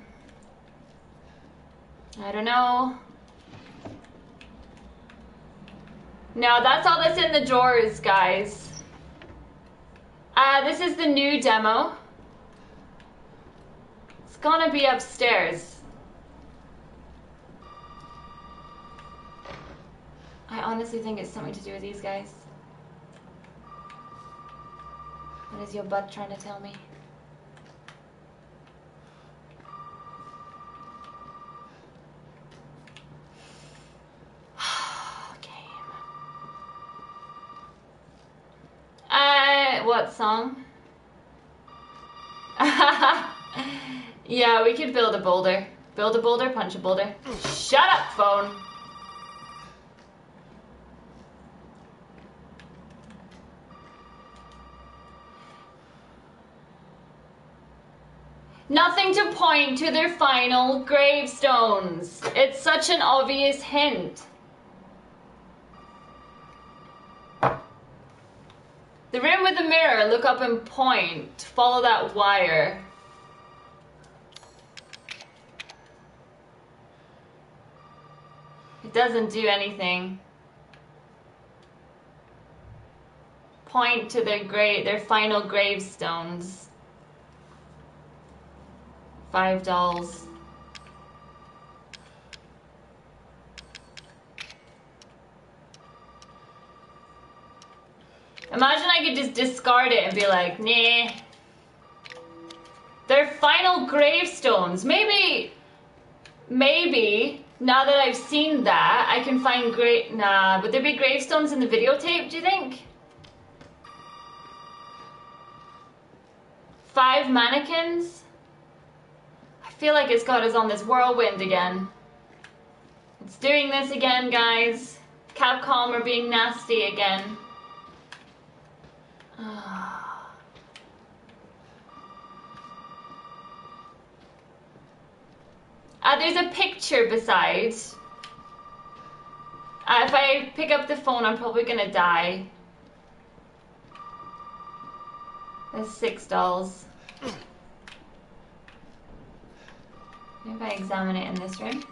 I don't know. No, that's all that's in the drawers, guys. Uh, this is the new demo. It's gonna be upstairs. I honestly think it's something to do with these guys. What is your butt trying to tell me? Game. Uh, what song? *laughs* yeah, we could build a boulder. Build a boulder, punch a boulder. Shut up, phone. Nothing to point to their final gravestones. It's such an obvious hint. The room with the mirror, look up and point. Follow that wire. It doesn't do anything. Point to their grave, their final gravestones. Five dolls. Imagine I could just discard it and be like, nah. They're final gravestones. Maybe, maybe, now that I've seen that, I can find great. Nah, would there be gravestones in the videotape, do you think? Five mannequins? I feel like it's got us on this whirlwind again. It's doing this again, guys. Capcom are being nasty again. Uh, there's a picture beside. Uh, if I pick up the phone, I'm probably gonna die. There's six dolls. If I examine it in this room.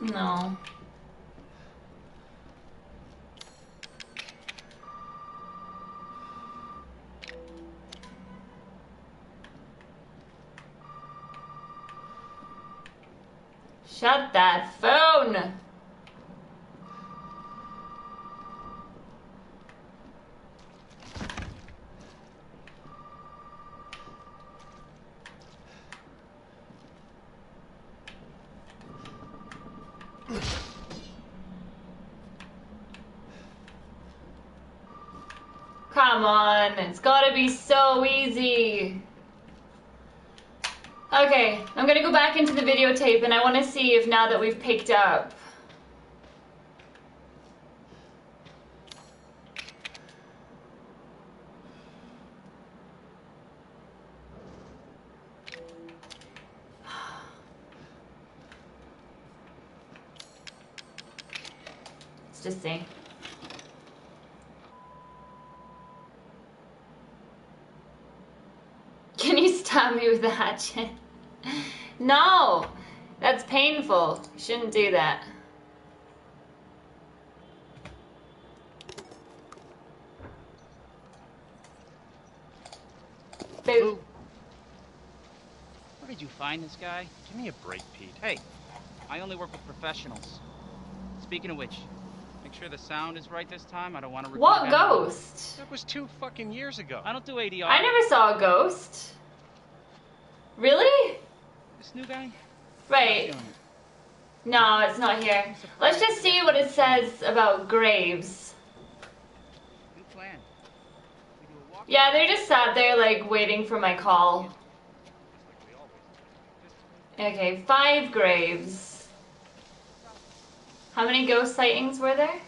No. Shut that phone. Come on, it's gotta be so easy. Okay, I'm gonna go back into the videotape and I wanna see if now that we've picked up. *sighs* Let's just see. Can you stab me with a hatchet? No! That's painful. You shouldn't do that. Boop. Where did you find this guy? Give me a break, Pete. Hey, I only work with professionals. Speaking of which, make sure the sound is right this time. I don't want to repeat What any- ghost? That was two fucking years ago. I don't do ADR. I never saw a ghost. Really? This new guy? Right. No, it's not here. Let's just see what it says about graves. New plan. We do a walk. Yeah, they're just sat there like waiting for my call. Okay, five graves. How many ghost sightings were there?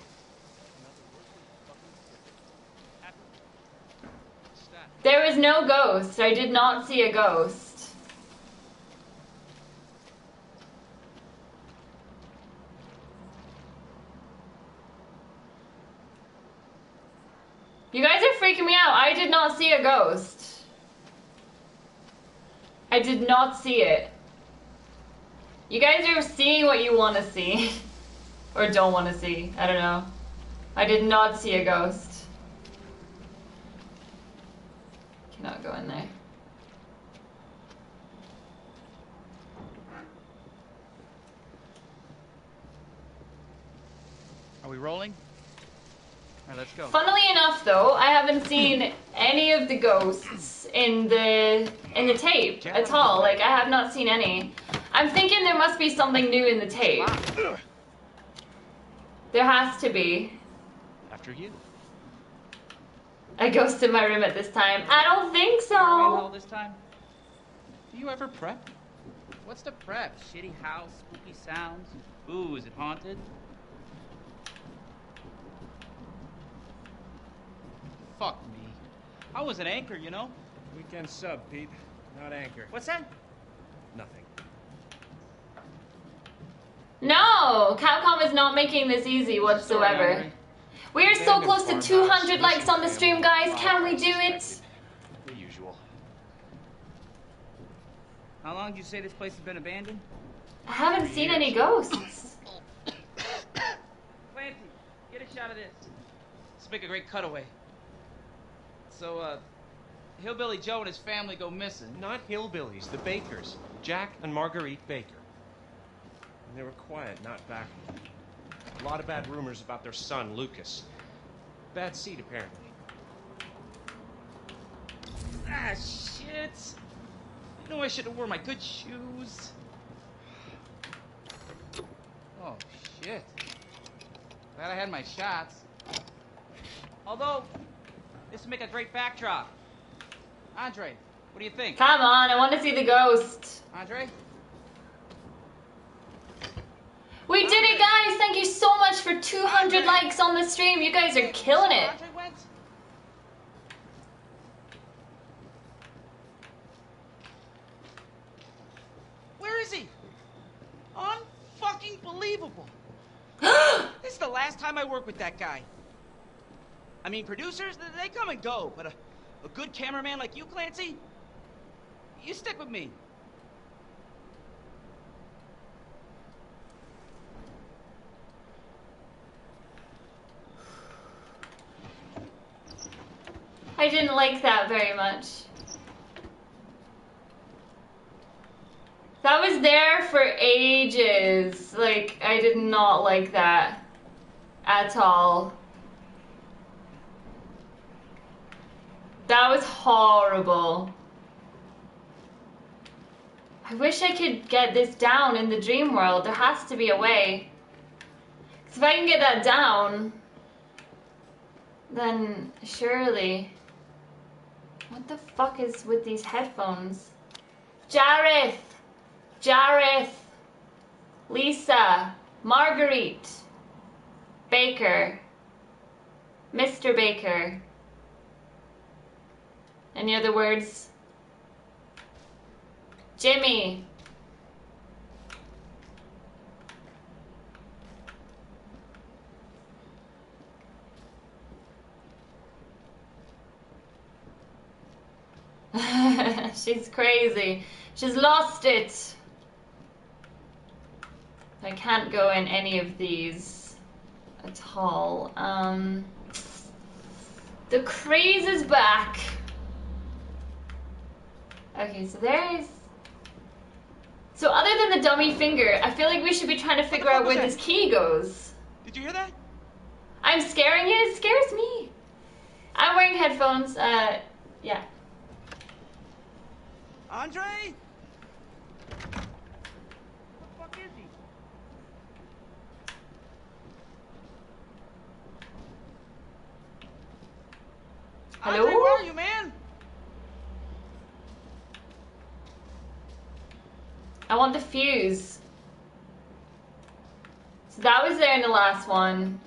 There was no ghost. I did not see a ghost. You guys are freaking me out. I did not see a ghost. I did not see it. You guys are seeing what you want to see. *laughs* or don't want to see. I don't know. I did not see a ghost. Cannot go in there. Are we rolling? All right, let's go. Funnily enough, though, I haven't seen *laughs* any of the ghosts in the in the tape at all. Like I have not seen any. I'm thinking there must be something new in the tape. There has to be After you. a ghost in my room at this time. I don't think You're all so. this time? Do you ever prep? What's the prep? Shitty house, spooky sounds. Ooh, is it haunted? Fuck me. I was an anchor, you know? Weekend sub, Pete. Not anchor. What's that? Nothing. No, Capcom is not making this easy whatsoever. Andre. We are so close to 200 likes on the stream, guys. Can we do it? The usual. How long do you say this place has been abandoned? I haven't seen any ghosts. *coughs* Clancy, get a shot of this. Let's make a great cutaway. So, uh, Hillbilly Joe and his family go missing. Not hillbillies, the Bakers. Jack and Marguerite Baker. And they were quiet, not backward. A lot of bad rumors about their son, Lucas. Bad seed, apparently. Ah, shit. You know I should have worn my good shoes. Oh, shit. Glad I had my shots. Although, this would make a great backdrop. Andre, what do you think? Come on, I want to see the ghost. Andre? We did it, guys! Thank you so much for 200 likes on the stream. You guys are killing it. Where is he? Unfucking believable. *gasps* This is the last time I work with that guy. I mean, producers, they come and go, but a, a good cameraman like you, Clancy, you stick with me. I didn't like that very much. That was there for ages. Like, I did not like that at all. That was horrible. I wish I could get this down in the dream world. There has to be a way. 'Cause if I can get that down, then surely. What the fuck is with these headphones? Jareth! Jareth! Lisa! Marguerite! Baker! Mr. Baker! Any other words? Jimmy! *laughs* She's crazy. She's lost it. I can't go in any of these at all. Um, the craze is back. Okay, so there is. So other than the dummy finger, I feel like we should be trying to figure out where that? this key goes. Did you hear that? I'm scaring you. It scares me. I'm wearing headphones. Uh, yeah. Andre? Where the fuck is he? Hello? Andre, where are you, man? I want the fuse. So that was there in the last one.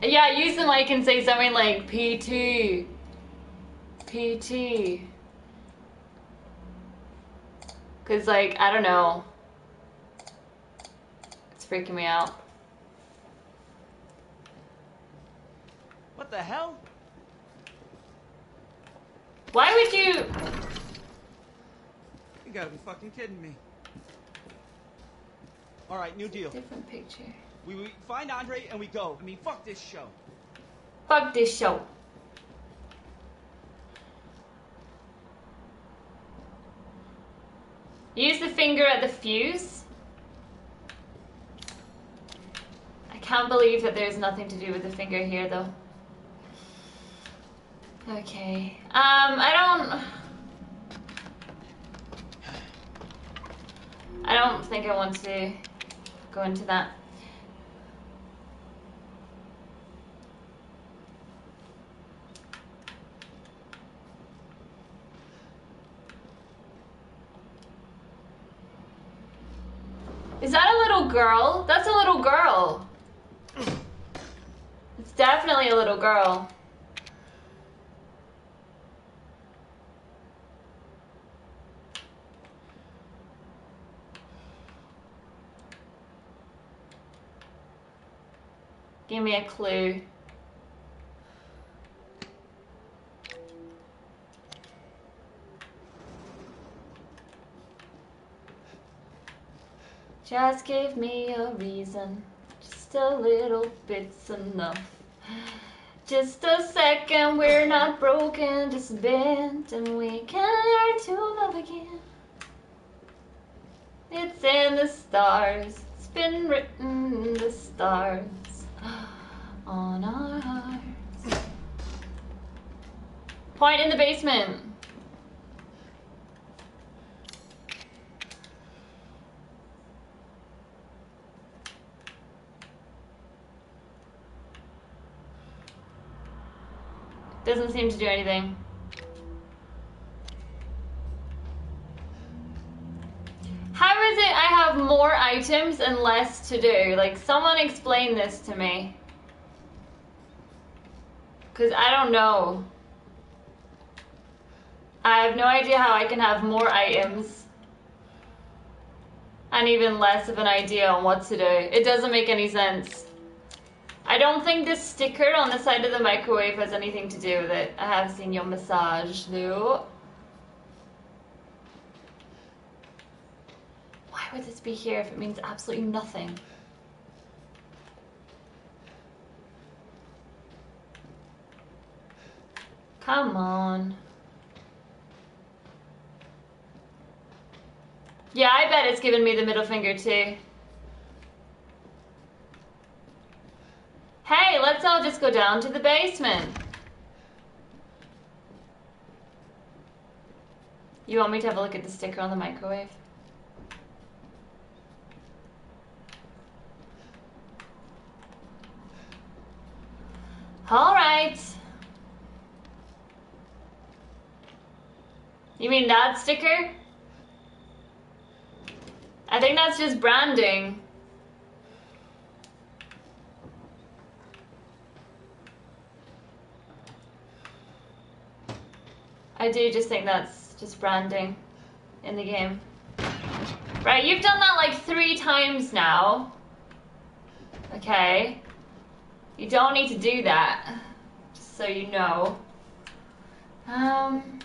Yeah, use the mic and say something like PT. PT. Cause like, I don't know. It's freaking me out. What the hell? Why would you You gotta be fucking kidding me. All right, new deal. different picture? We, we find Andre and we go. I mean, fuck this show. Fuck this show. Use the finger at the fuse. I can't believe that there's nothing to do with the finger here, though. Okay. Um, I don't. I don't think I want to go into that. Is that a little girl? That's a little girl. It's definitely a little girl. Give me a clue. Just give me a reason. Just a little bit's enough. Just a second, we're not broken, just bent, and we can learn to love again. It's in the stars, it's been written in the stars on our hearts. Point in the basement. Doesn't seem to do anything. How is it I have more items and less to do? Like, someone explain this to me. Because I don't know. I have no idea how I can have more items. And even less of an idea on what to do. It doesn't make any sense. I don't think this sticker on the side of the microwave has anything to do with it. I have seen your massage though. Why would this be here if it means absolutely nothing? Come on. Yeah, I bet it's giving me the middle finger too. Hey, let's all just go down to the basement. You want me to have a look at the sticker on the microwave? All right. You mean that sticker? I think that's just branding. I do just think that's just branding in the game. Right, you've done that like three times now. Okay. You don't need to do that. Just so you know. Um.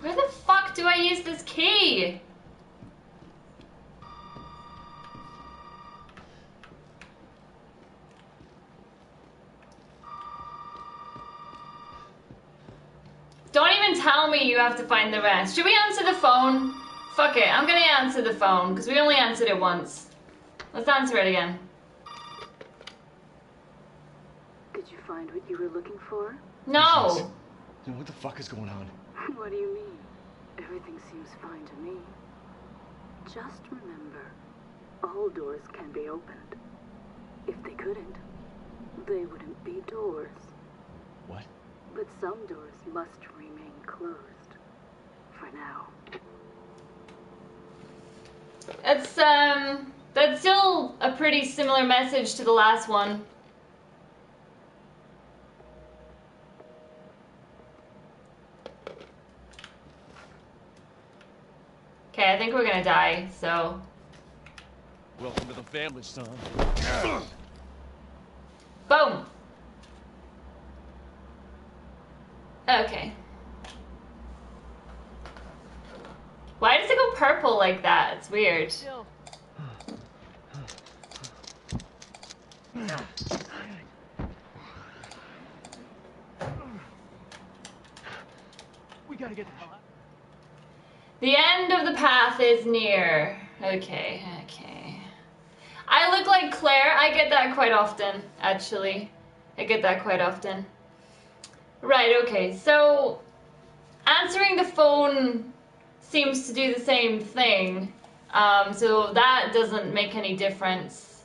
Where the fuck do I use this key? Don't even tell me you have to find the rest. Should we answer the phone? Fuck it, I'm gonna answer the phone, because we only answered it once. Let's answer it again. Did you find what you were looking for? No! Then what the fuck is going on? *laughs* What do you mean? Everything seems fine to me. Just remember, all doors can be opened. If they couldn't, they wouldn't be doors. What? But some doors must remain closed. For now. It's, um, that's still a pretty similar message to the last one. Okay, I think we're gonna die, so. Welcome to the family, son. Boom! Okay. Why does it go purple like that? It's weird. Still. We gotta get the hell out. The end of the path is near. Okay, okay. I look like Claire. I get that quite often, actually. I get that quite often. Right, okay. So, answering the phone seems to do the same thing. Um, so that doesn't make any difference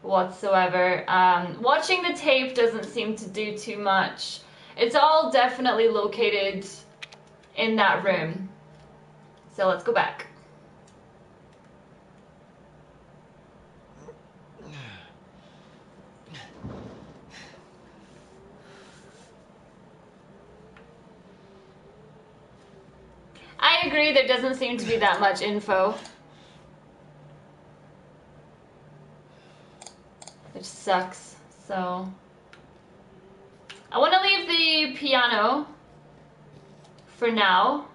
whatsoever. Um, watching the tape doesn't seem to do too much. It's all definitely located in that room. So let's go back. I agree, there doesn't seem to be that much info. Which sucks, so. I want to leave the piano for now.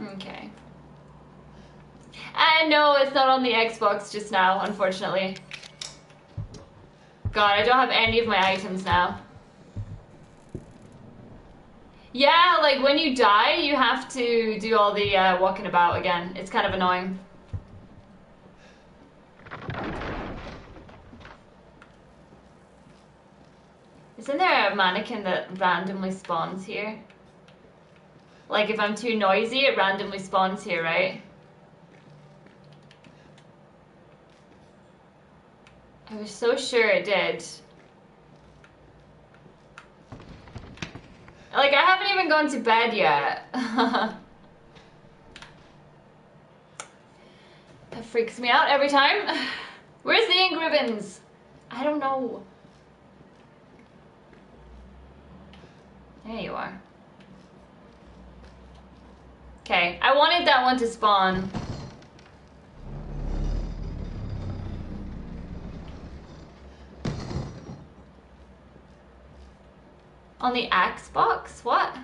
Okay. No, it's not on the Xbox just now, unfortunately. God, I don't have any of my items now. Yeah, like when you die, you have to do all the uh, walking about again. It's kind of annoying. Isn't there a mannequin that randomly spawns here? Like if I'm too noisy, it randomly spawns here, right? I was so sure it did. Like, I haven't even gone to bed yet. *laughs* that freaks me out every time. *laughs* Where's the ink ribbons? I don't know. There you are. Okay, I wanted that one to spawn. On the Xbox? What?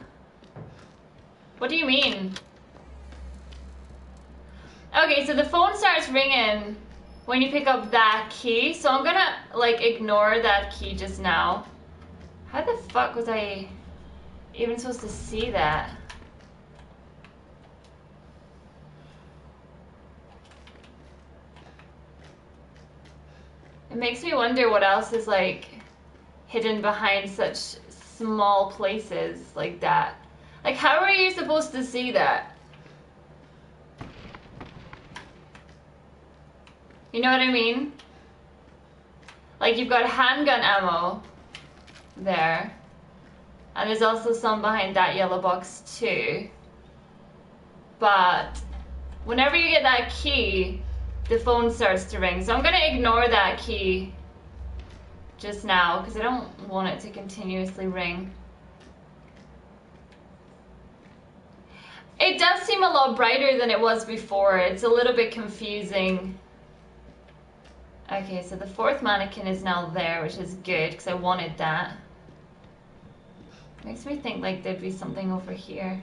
What do you mean? Okay, so the phone starts ringing when you pick up that key. So I'm gonna like ignore that key just now. How the fuck was I even supposed to see that? It makes me wonder what else is like hidden behind such small places like that. Like, how are you supposed to see that? You know what I mean? Like, you've got handgun ammo there. And there's also some behind that yellow box, too. But whenever you get that key, the phone starts to ring. So I'm going to ignore that key just now because I don't want it to continuously ring. It does seem a lot brighter than it was before. It's a little bit confusing. Okay, so the fourth mannequin is now there, which is good because I wanted that. Makes me think like there'd be something over here.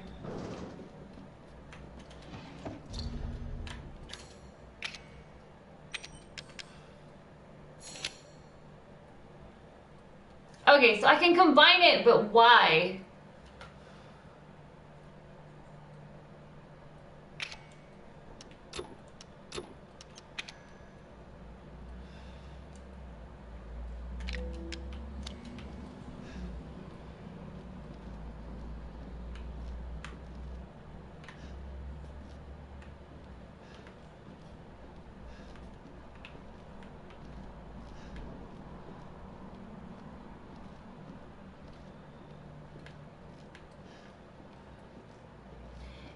Okay, so I can combine it, but why?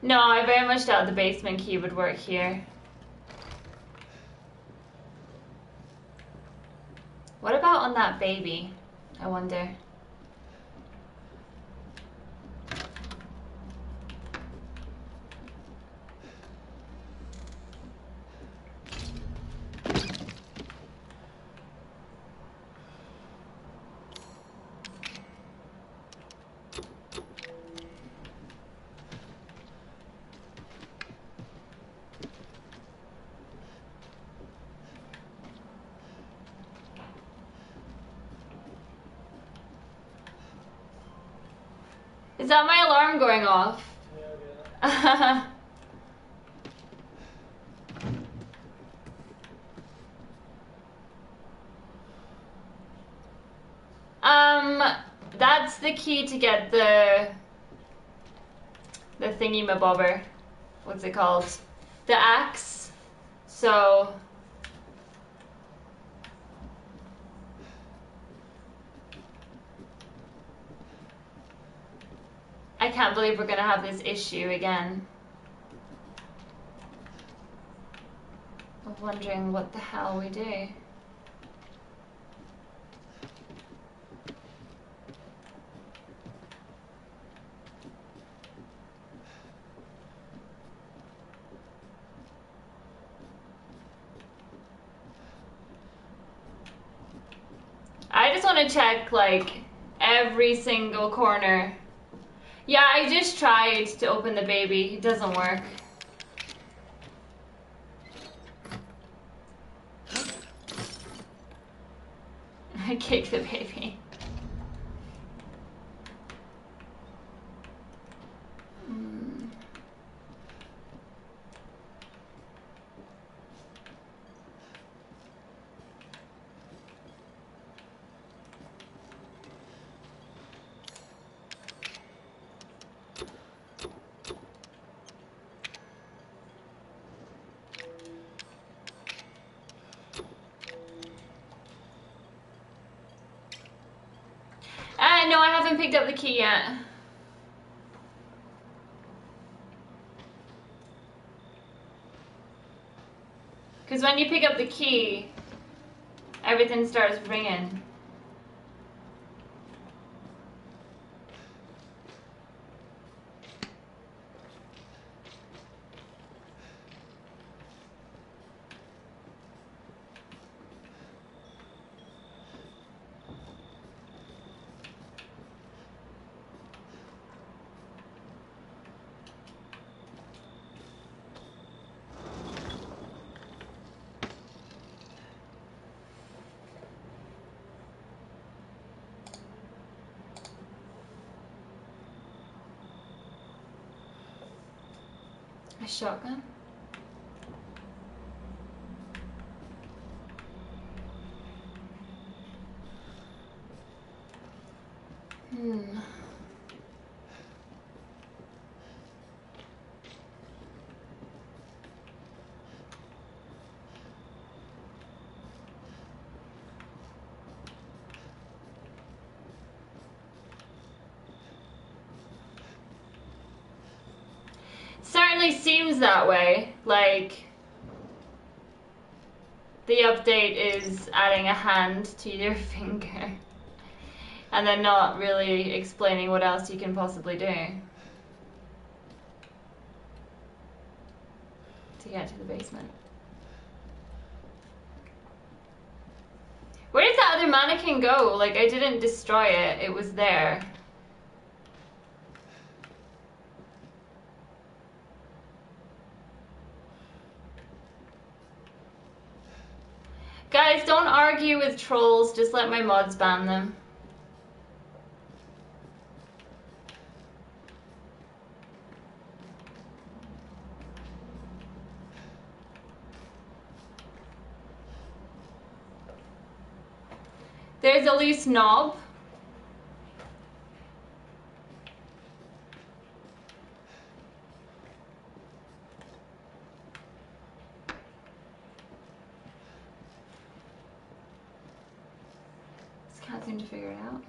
No, I very much doubt the basement key would work here. What about on that baby? I wonder. Is that my alarm going off? um, key to get the the thingy mabobber. What's it called? The axe. So I can't believe we're gonna have this issue again. Of wondering what the hell we do. I just want to check like every single corner yeah, I just tried to open the baby. It doesn't work. *gasps* I kicked the baby. Hmm. Uh, no, I yet. Because when you pick up the key, everything starts ringing. A shotgun? Hmm. Certainly that way. Like, the update is adding a hand to your *laughs* finger. And then not really explaining what else you can possibly do. To get to the basement. Where did that other mannequin go? Like, I didn't destroy it, it was there. Guys, don't argue with trolls, just let my mods ban them. There's a loose knob. Just can't seem to figure it out.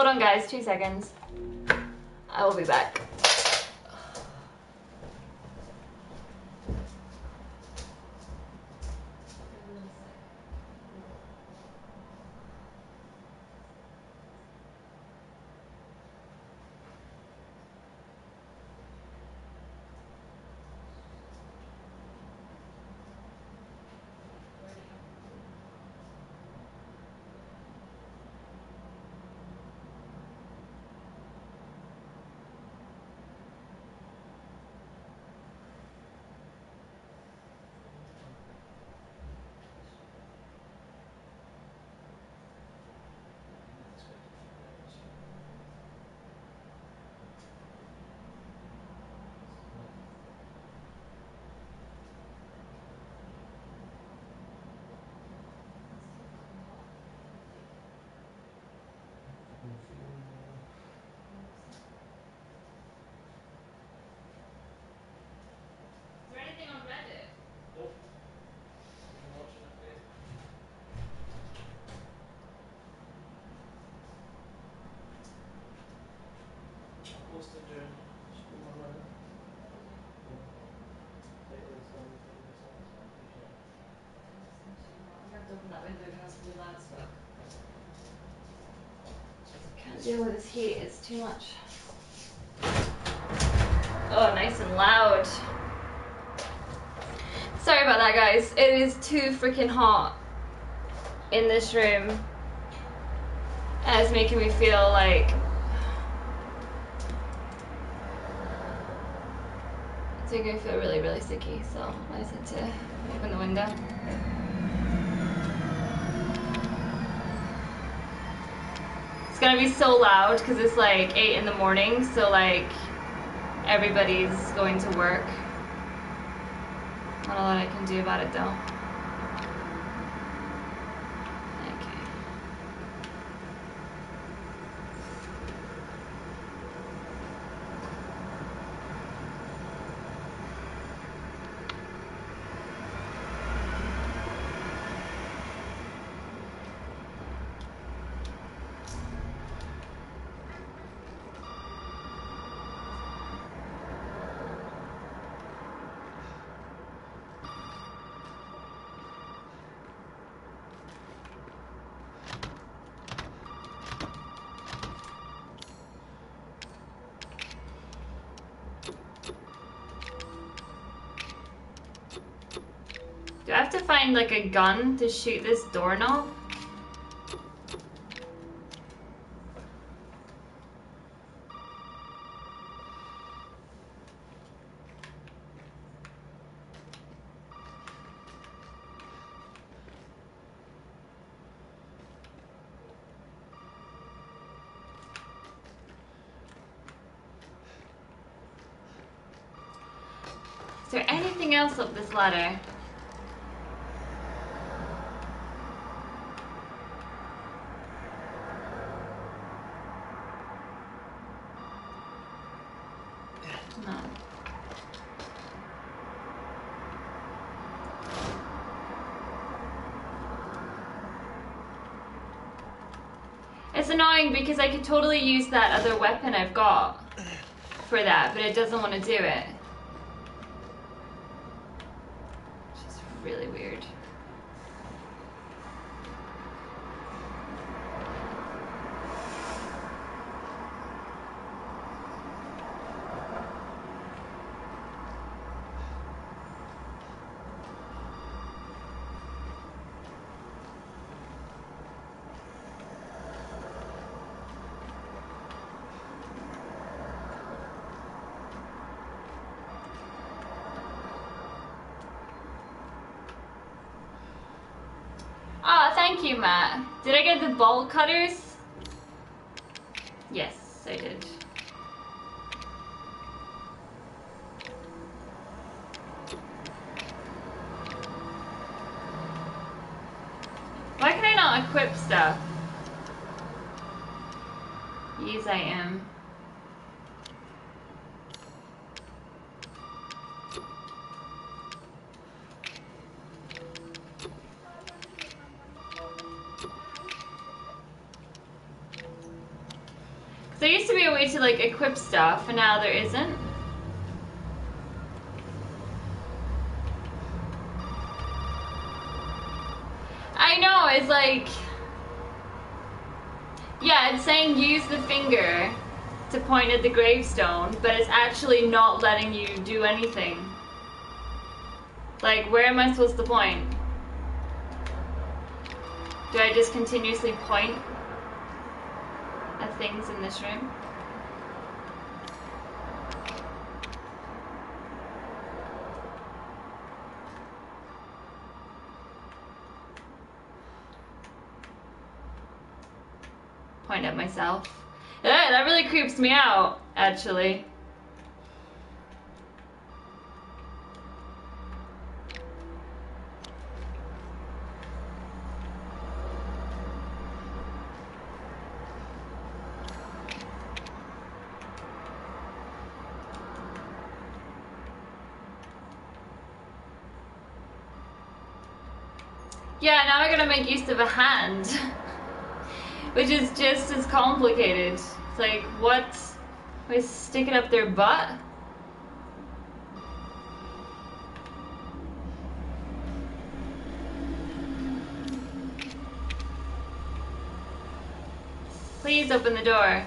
Hold on, guys, two seconds. I will be back. Fuck. Can't deal with this heat, it's too much. Oh, nice and loud. Sorry about that, guys. It is too freaking hot in this room. And it's making me feel like. It's making me feel really, really sicky, so I just had to open the window. It's gonna be so loud because it's like 8 in the morning, so like everybody's going to work. Not a lot I can do about it though. find like a gun to shoot this doorknob? Is there anything else up this ladder? Because I could totally use that other weapon I've got for that, but it doesn't want to do it. Which is really weird. Oh, thank you, Matt. Bolt cutters? Stuff, and now there isn't. I know, it's like. Yeah, it's saying use the finger to point at the gravestone, but it's actually not letting you do anything. Like, where am I supposed to point? Do I just continuously point at things in this room? Point at myself. Yeah, that really creeps me out, actually. Yeah, now I gotta make use of a hand. *laughs* Which is just as complicated. It's like, what? We stick it up their butt? Please open the door.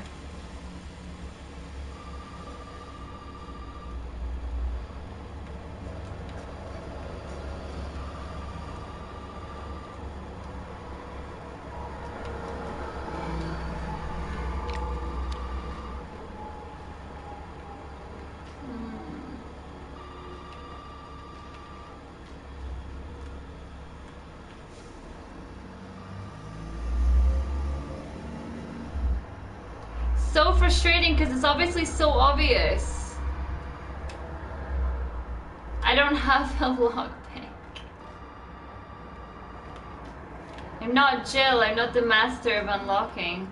So frustrating because it's obviously so obvious. I don't have a lockpick. I'm not Jill, I'm not the master of unlocking.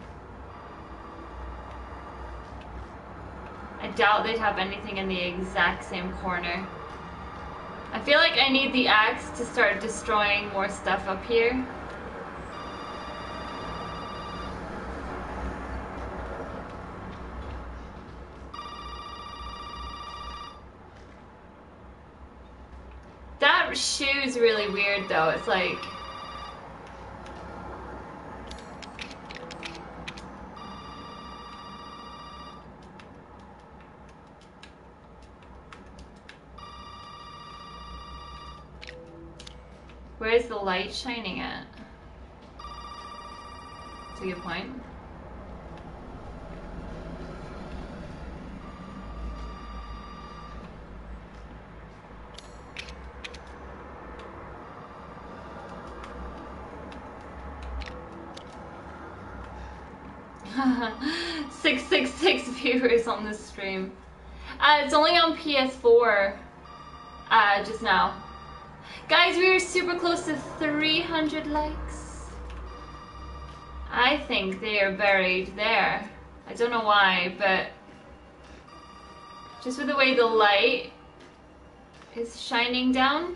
I doubt they'd have anything in the exact same corner. I feel like I need the axe to start destroying more stuff up here. That shoe's really weird though. It's like Where's the light shining at? That's a good point. six six six viewers on this stream. Uh, it's only on PS4. uh, just now. Guys, we are super close to 300 likes. I think they are buried there. I don't know why, but just with the way the light is shining down.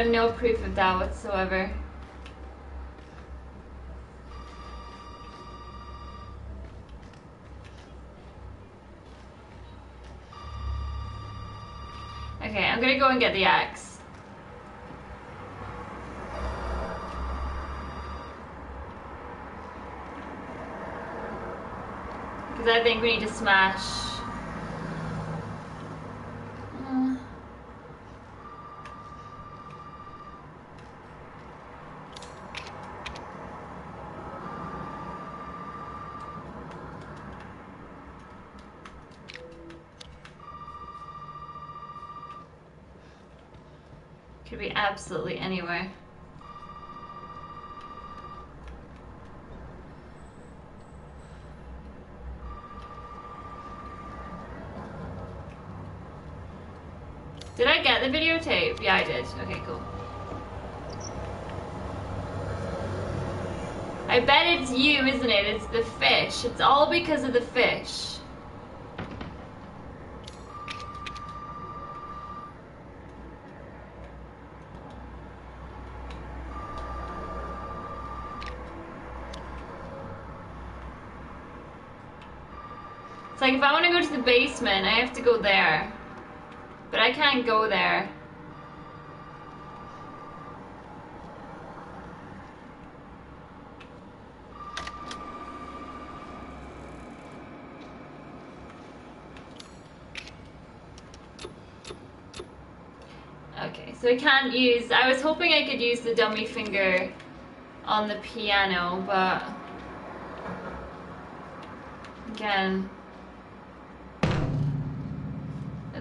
Got no proof of that whatsoever. Okay, I'm gonna go and get the axe. Because I think we need to smash. Uh, Could be absolutely anywhere. Did I get the videotape? Yeah, I did. Okay, cool. I bet it's you, isn't it? It's the fish. It's all because of the fish. Basement, I have to go there. But I can't go there. Okay, so I can't use. I was hoping I could use the dummy finger on the piano, but. Again.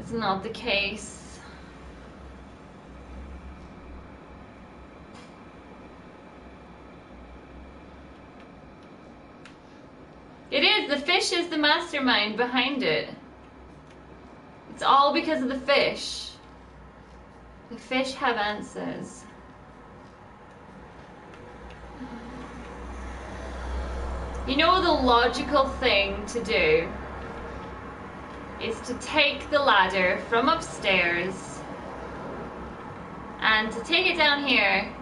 That's not the case. It is, the fish is the mastermind behind it. It's all because of the fish. The fish have answers. You know the logical thing to do is to take the ladder from upstairs and to take it down here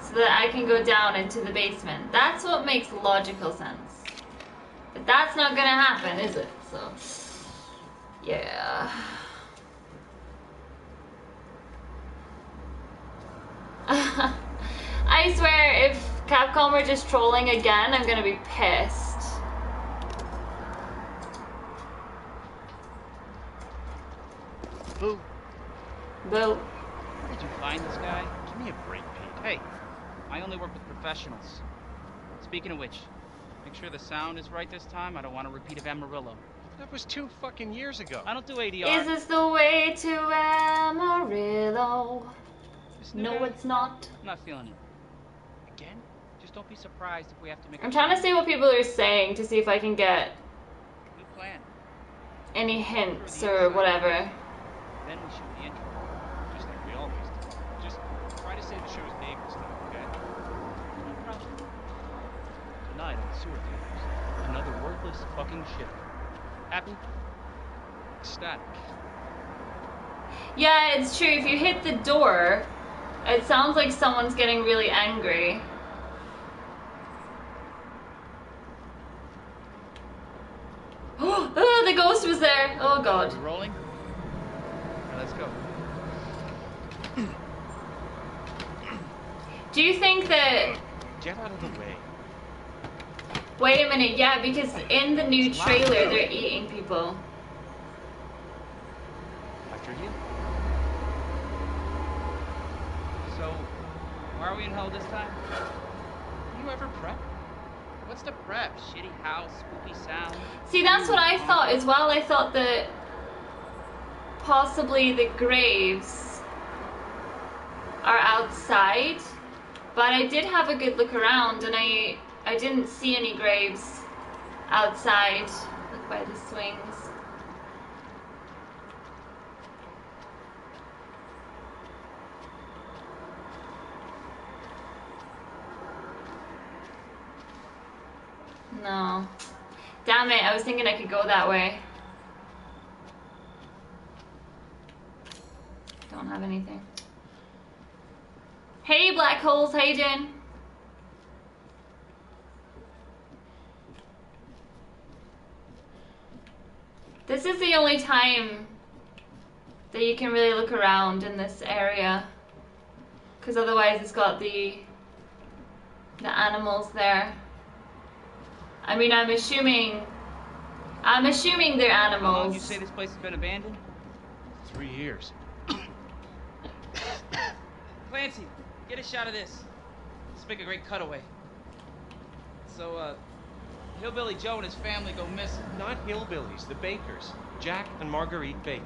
so that I can go down into the basement. That's what makes logical sense. But that's not gonna happen, is it? So, yeah. *laughs* I swear, if Capcom were just trolling again, I'm gonna be pissed. Boo. Boo. Where did you find this guy? Give me a break, Pete. Hey, I only work with professionals. Speaking of which, make sure the sound is right this time. I don't want a repeat of Amarillo. That was two fucking years ago. I don't do ADR. Is this the way to Amarillo? No, guy? it's not. I'm not feeling it. Again? Just don't be surprised if we have to make. I'm a trying to see what people are saying to see if I can get Good plan. any hints or whatever. Then we shoot the intro. Just like we always do. Just try to say the show's name this time, okay? No problem. Tonight on Sewer Gators, another wordless fucking shit. Happy? Ecstatic. Yeah, it's true. If you hit the door, it sounds like someone's getting really angry. *gasps* oh, the ghost was there. Oh god. Rolling? Now let's go. Do you think that Get out of the way. Wait a minute, yeah, because in the new trailer they're eating people. After you. So, why are we in hell this time? You ever prep? What's the prep? Shitty house, spooky sound. See, that's what I thought as well. I thought that possibly the graves are outside, but I did have a good look around and I I didn't see any graves outside, Look by the swings. No. Damn it, I was thinking I could go that way. Don't have anything. Hey, black holes, Hey, Jen. This is the only time that you can really look around in this area. Because otherwise it's got the the animals there. I mean, I'm assuming I'm assuming they're animals. How long animals. you say this place has been abandoned? Three years. *coughs* Clancy, get a shot of this. Let's make a great cutaway. So, uh, Hillbilly Joe and his family go missing. Not hillbillies, the Bakers. Jack and Marguerite Baker.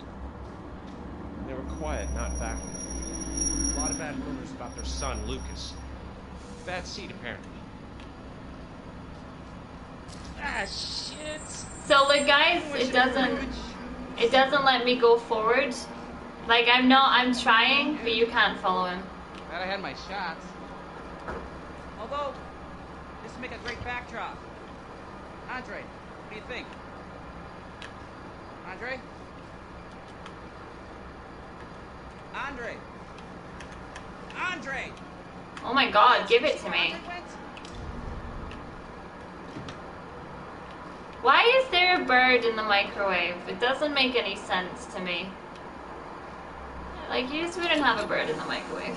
They were quiet, not backward. A lot of bad rumors about their son, Lucas. Bad seed, apparently. Ah, shit. So like guys, it doesn't it doesn't let me go forward. Like I'm not I'm trying, but you can't follow him. Glad I had my shots. Although, this would make a great backdrop. Andre, what do you think? Andre? Andre! Andre! Oh my god, give it to me. Why is there a bird in the microwave? It doesn't make any sense to me. Like you just wouldn't have a bird in the microwave.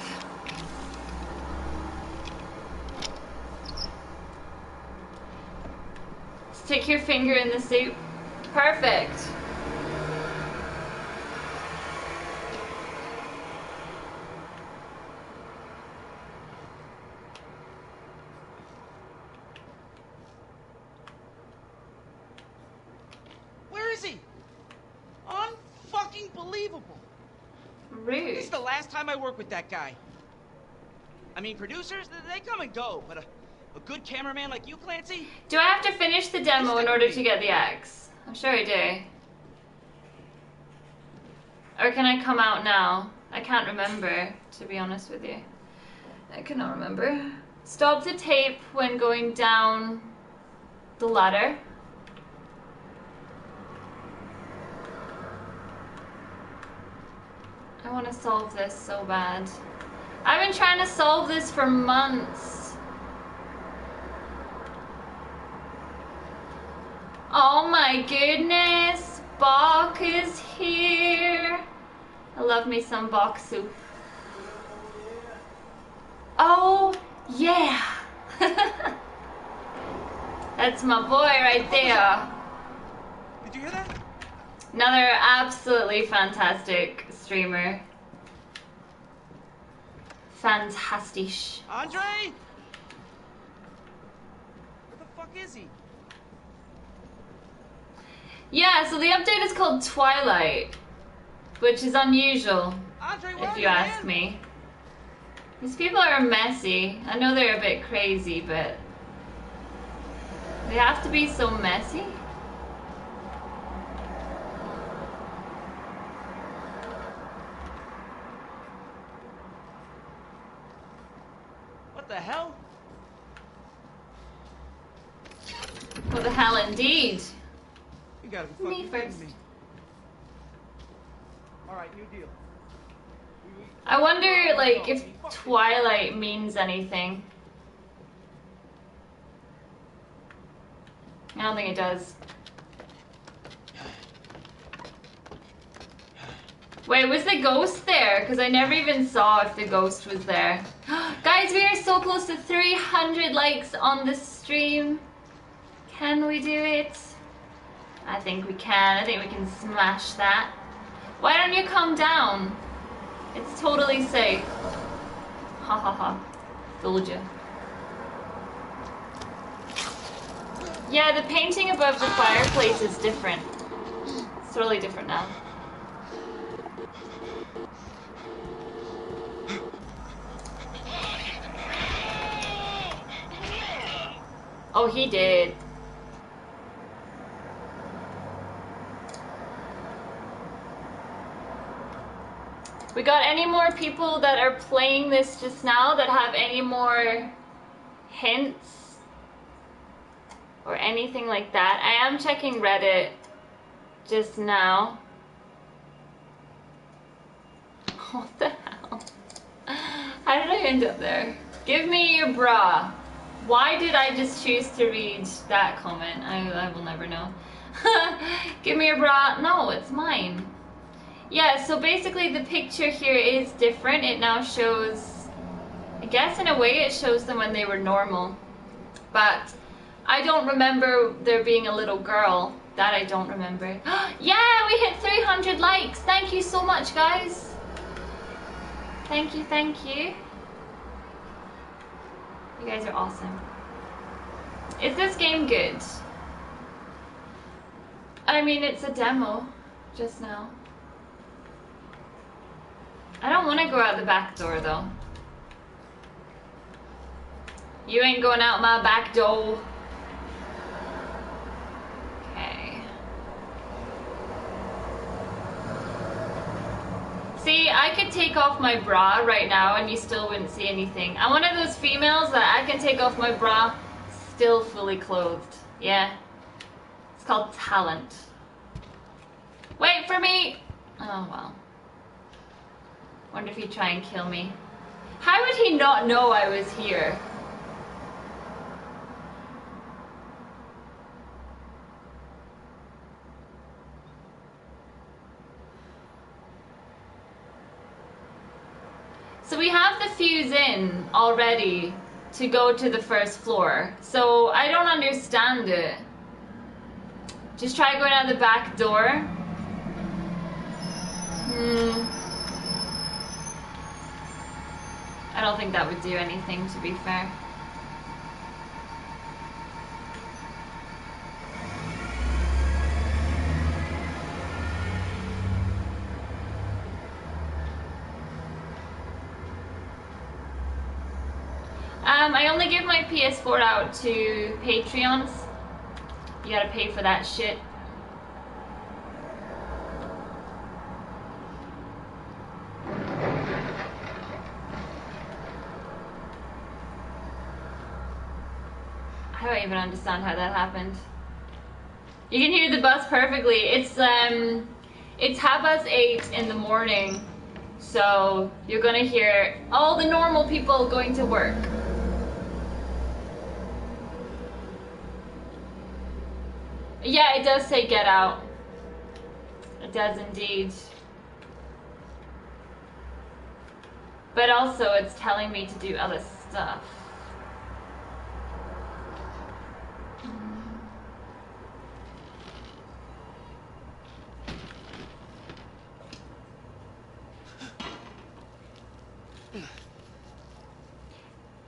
Stick your finger in the soup. Perfect. Where is he? Unfucking believable. This Rude. is the last time I work with that guy. I mean, producers, they come and go, but a, a good cameraman like you, Clancy, Do I have to finish the demo in order to get the axe? I'm sure I do. Or can I come out now? I can't remember, to be honest with you. I cannot remember. Stop the tape when going down the ladder. Want to solve this so bad. I've been trying to solve this for months. Oh my goodness, Bach is here. I love me some Bach soup. Oh, yeah. *laughs* That's my boy right there. Did you hear that? Another absolutely fantastic streamer. Fantastisch. Andre? Where the fuck is he? Yeah, so the update is called Twilight, which is unusual, Andre, if you you, ask me. These people are messy. I know they're a bit crazy, but they have to be so messy. Hell? What the hell, indeed. You gotta be Me fucking kidding first. me. Alright, new deal. I wonder, like, if Twilight means anything. I don't think it does. Wait, was the ghost there? Because I never even saw if the ghost was there. *gasps* Guys, we are so close to 300 likes on the stream. Can we do it? I think we can. I think we can smash that. Why don't you come down? It's totally safe. Ha ha ha. Fooled you. Yeah, the painting above the fireplace is different. It's totally different now. Oh, he did. We got any more people that are playing this just now that have any more hints or anything like that? I am checking Reddit just now. *laughs* What the hell? How did I end up there? Give me your bra. Why did I just choose to read that comment? I, I will never know. *laughs* Give me a bra. No, it's mine. Yeah, so basically the picture here is different. It now shows, I guess in a way it shows them when they were normal. But I don't remember there being a little girl. That I don't remember. *gasps* yeah, we hit 300 likes. Thank you so much, guys. Thank you, thank you. You guys are awesome. Is this game good? I mean, it's a demo just now. I don't want to go out the back door though. You ain't going out my back door. Okay. See, I take off my bra right now and you still wouldn't see anything. I'm one of those females that I can take off my bra still fully clothed. Yeah. It's called talent. Wait for me! Oh well. Wonder if he'd try and kill me. How would he not know I was here? So we have in already to go to the first floor. So I don't understand it. Just try going out the back door. Hmm. I don't think that would do anything, to be fair. Um, I only give my PS4 out to Patreons. You gotta pay for that shit. I don't even understand how that happened. You can hear the bus perfectly. It's um, it's half past eight in the morning, so you're gonna hear all the normal people going to work. Yeah, it does say get out. It does indeed. But also, it's telling me to do other stuff.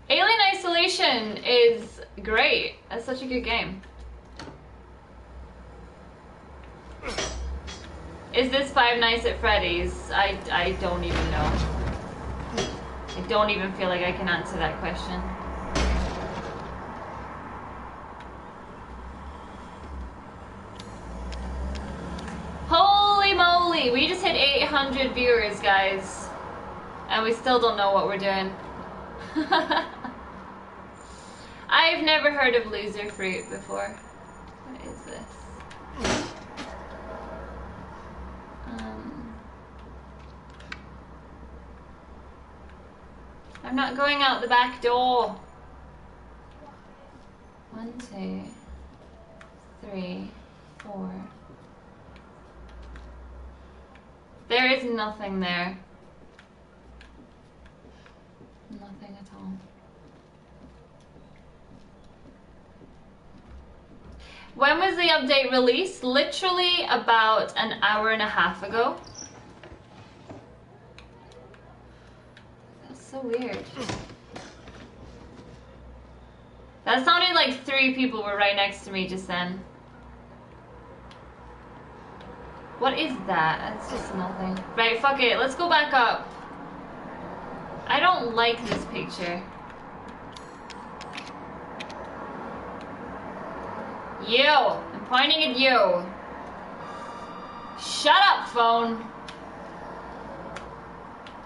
Alien Isolation is great. That's such a good game. Is this Five Nights at Freddy's? I, I don't even know. I don't even feel like I can answer that question. Holy moly! We just hit 800 viewers, guys. And we still don't know what we're doing. *laughs* I've never heard of Loserfruit before. What is this? I'm not going out the back door. One, two, three, four. There is nothing there. Nothing at all. When was the update released? Literally about an hour and a half ago. So weird. That sounded like three people were right next to me just then. What is that? That's just nothing. Right, fuck it. Let's go back up. I don't like this picture. You! I'm pointing at you! Shut up, phone!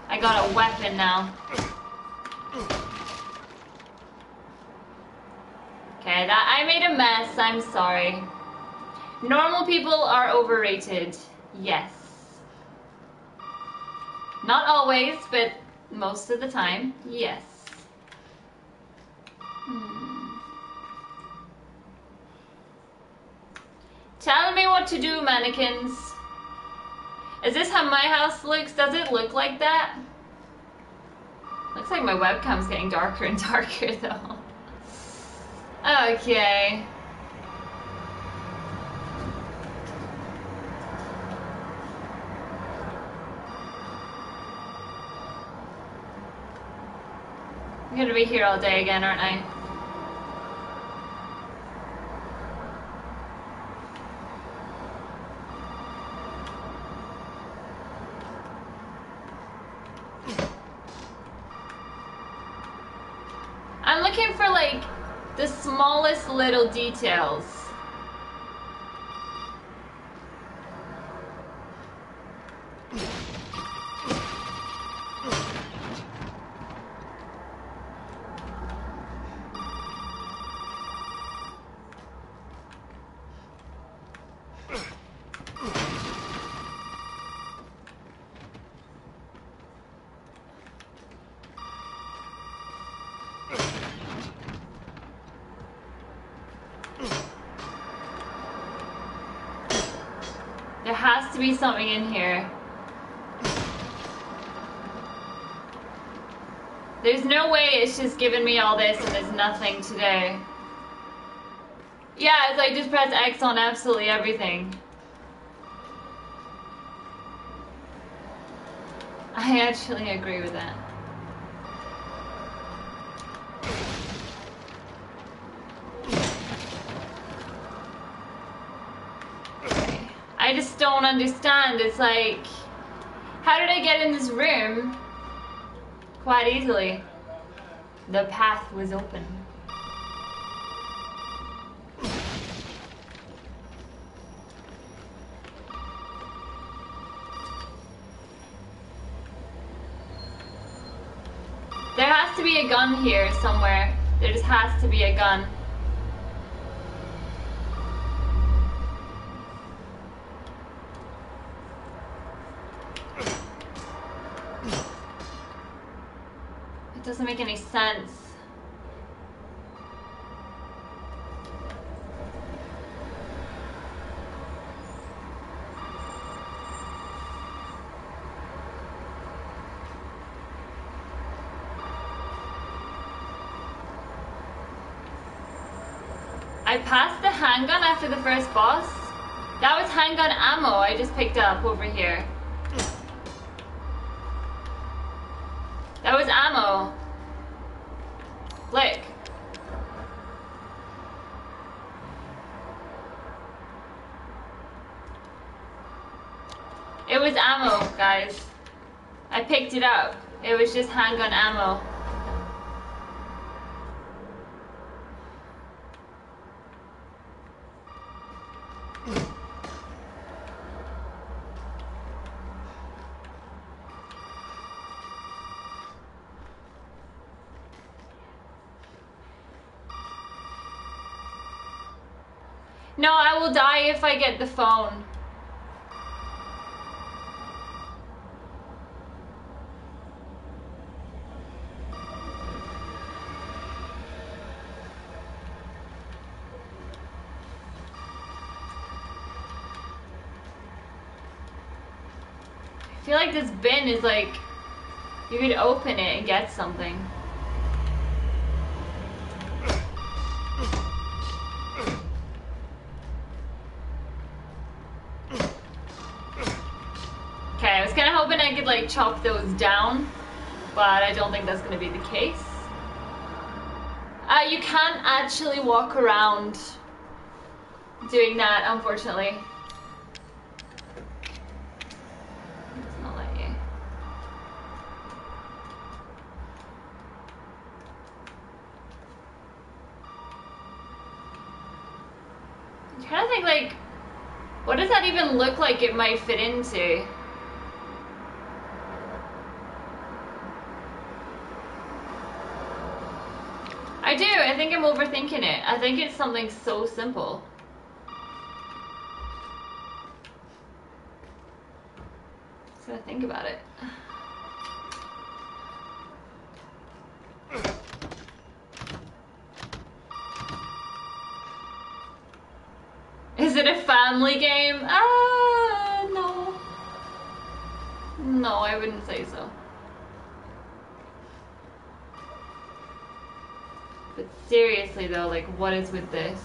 I got a weapon now. Okay, that I made a mess, I'm sorry. Normal people are overrated. Yes. Not always, but most of the time, yes. Hmm. Tell me what to do, mannequins. Is this how my house looks? Does it look like that? Looks like my webcam's getting darker and *laughs* darker though. Okay. I'm gonna be here all day again, aren't I? I'm looking for like the smallest little details. There has to be something in here. There's no way it's just given me all this and there's nothing today. Yeah, it's like just press X on absolutely everything. I actually agree with that. Don't understand. It's like, how did I get in this room? Quite easily. The path was open. There has to be a gun here somewhere. There just has to be a gun. Doesn't make any sense. I passed the handgun after the first boss. That was handgun ammo I just picked up over here. Up. It was just handgun ammo. No, I will die if I get the phone. I feel bin is like you could open it and get something. Okay, I was kind of hoping I could like chop those down, but I don't think that's going to be the case. Uh, you can't actually walk around doing that, unfortunately. It's not let you. I'm trying to think, like, what look like it might fit into? I do. I think I'm overthinking it. I think it's something so simple. So I think about it. Is it a family game? Ah, no. No, I wouldn't say so. But seriously though, like what is with this?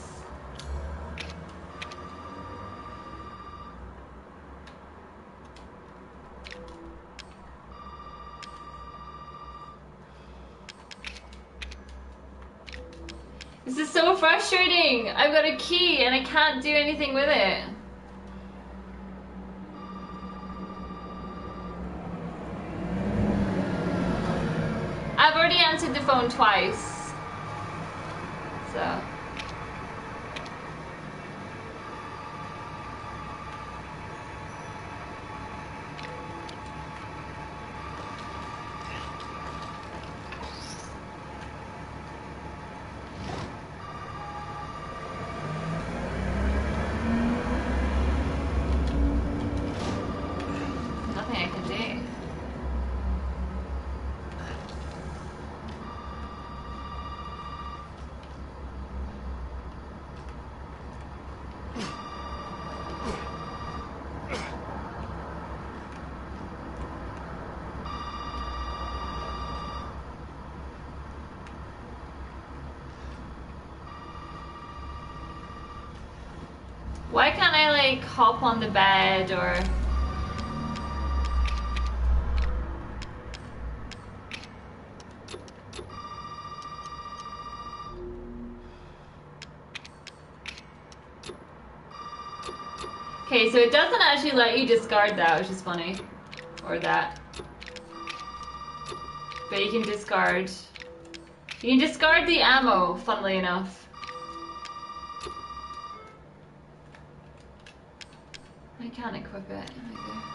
This is so frustrating. I've got a key and I can't do anything with it. I've already answered the phone twice. So. Nothing I can do. Why can't I like hop on the bed or Okay, so it doesn't actually let you discard that, which is funny. Or that. But you can discard. You can discard the ammo, funnily enough. I can't equip it either.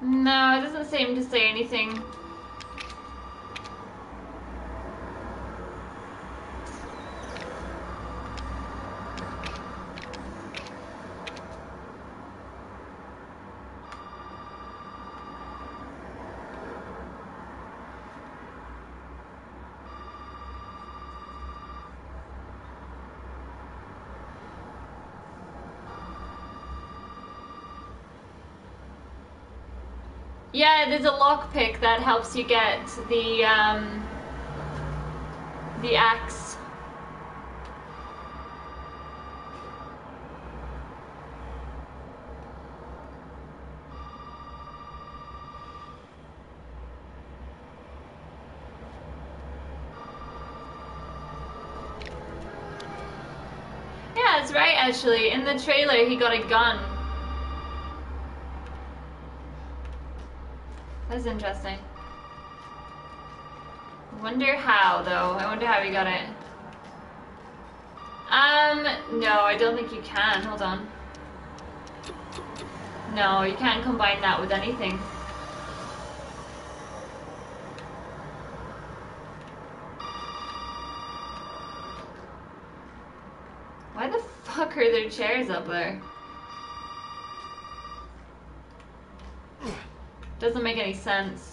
No, it doesn't seem to say anything. Yeah, there's a lockpick that helps you get the um, the axe. Yeah, that's right. Actually, in the trailer, he got a gun. That's interesting. Wonder how though. I wonder how he got it. Um, no, I don't think you can. Hold on. No, you can't combine that with anything. Why the fuck are there chairs up there? Doesn't make any sense.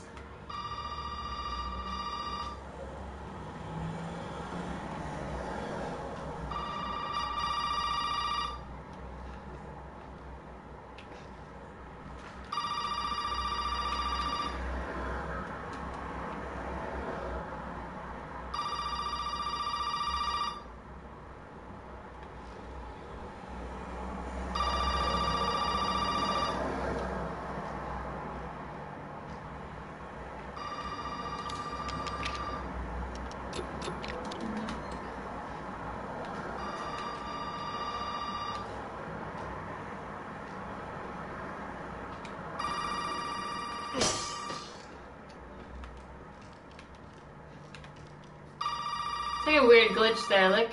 A weird glitch there, look.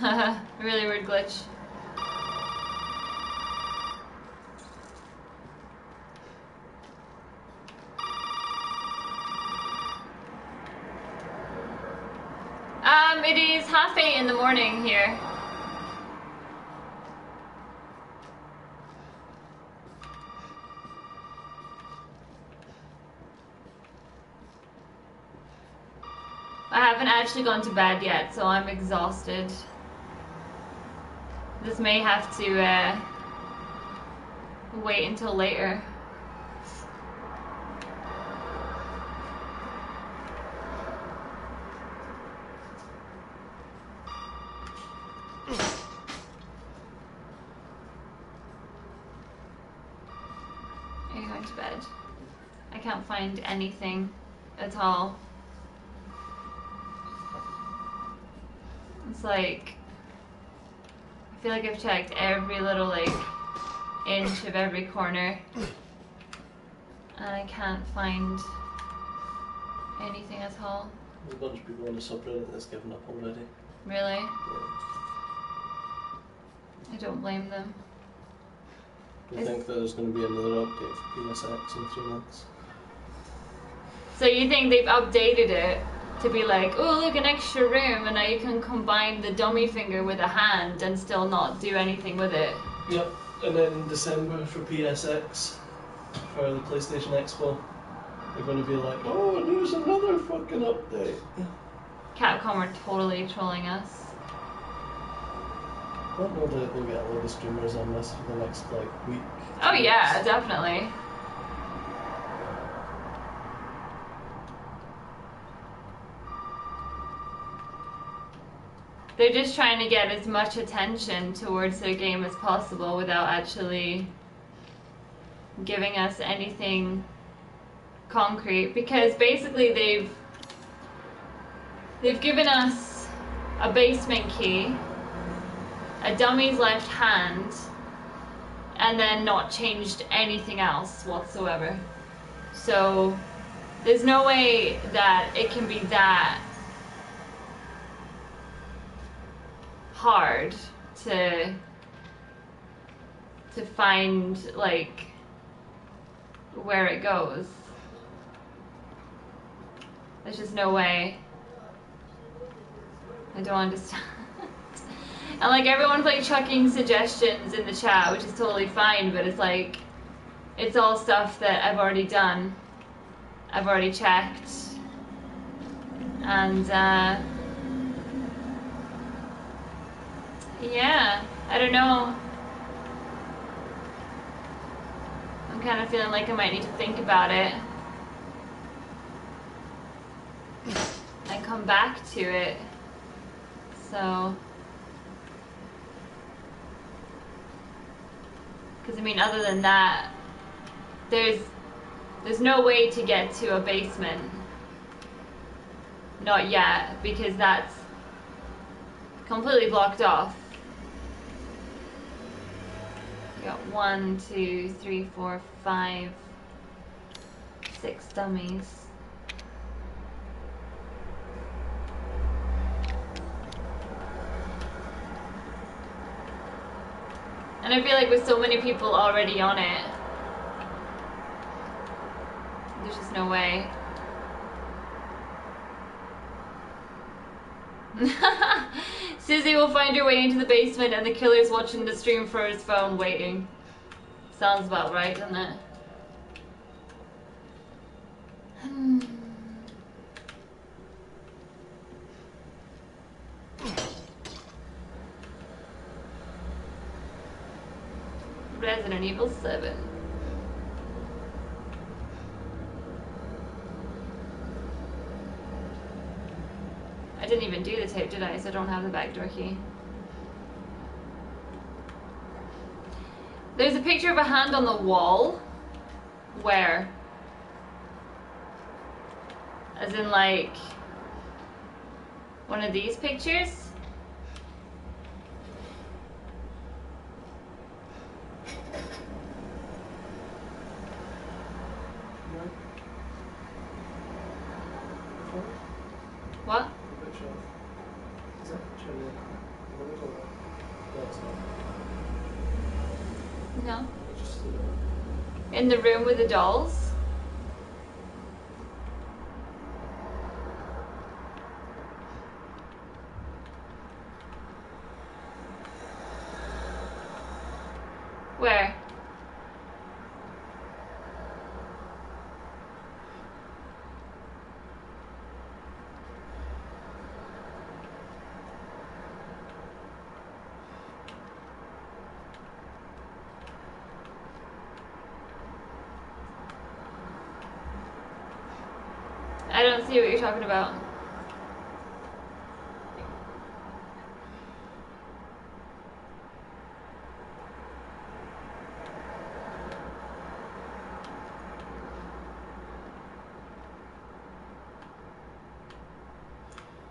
*laughs* really weird glitch. Um, it is half eight in the morning here. I haven't actually gone to bed yet, so I'm exhausted. This may have to uh, wait until later. Are you going to bed? I can't find anything at all. It's like I feel like I've checked every little like inch of every corner and I can't find anything at all. There's a bunch of people on the subreddit that's given up already. Really? Yeah. I don't blame them. I Is- think that there's going to be another update for PSX in three months. So you think they've updated it to be like, oh look, an extra room, and now you can combine the dummy finger with a hand and still not do anything with it. Yep, and then in December for PSX, for the PlayStation Expo, they're going to be like, oh, and here's another fucking update. Capcom are totally trolling us. I don't know that they'll get a load of streamers on this for the next like week. Oh yeah, definitely. They're just trying to get as much attention towards their game as possible without actually giving us anything concrete because basically they've they've given us a basement key, a dummy's left hand, and then not changed anything else whatsoever. So there's no way that it can be that hard to to find like where it goes. There's just no way. I don't understand. *laughs* And like everyone's like chucking suggestions in the chat, which is totally fine, but it's like it's all stuff that I've already done. I've already checked. And uh yeah, I don't know. I'm kind of feeling like I might need to think about it. And come back to it. So Because I mean, other than that, there's there's no way to get to a basement. Not yet, because that's completely blocked off. You got one, two, three, four, five, six dummies. And I feel like with so many people already on it, there's just no way. *laughs* Suzy will find her way into the basement and the killer's watching the stream for his phone waiting. Sounds about right, doesn't it? Hmm. Resident Evil 7. Didn't even do the tape, did I? So I don't have the back door key. There's a picture of a hand on the wall. Where? As in, like, one of these pictures? What? The picture of. Is that picture in the, in the middle there? No, it's not. No. It's just the. In the room with the dolls? Where? I don't see what you're talking about.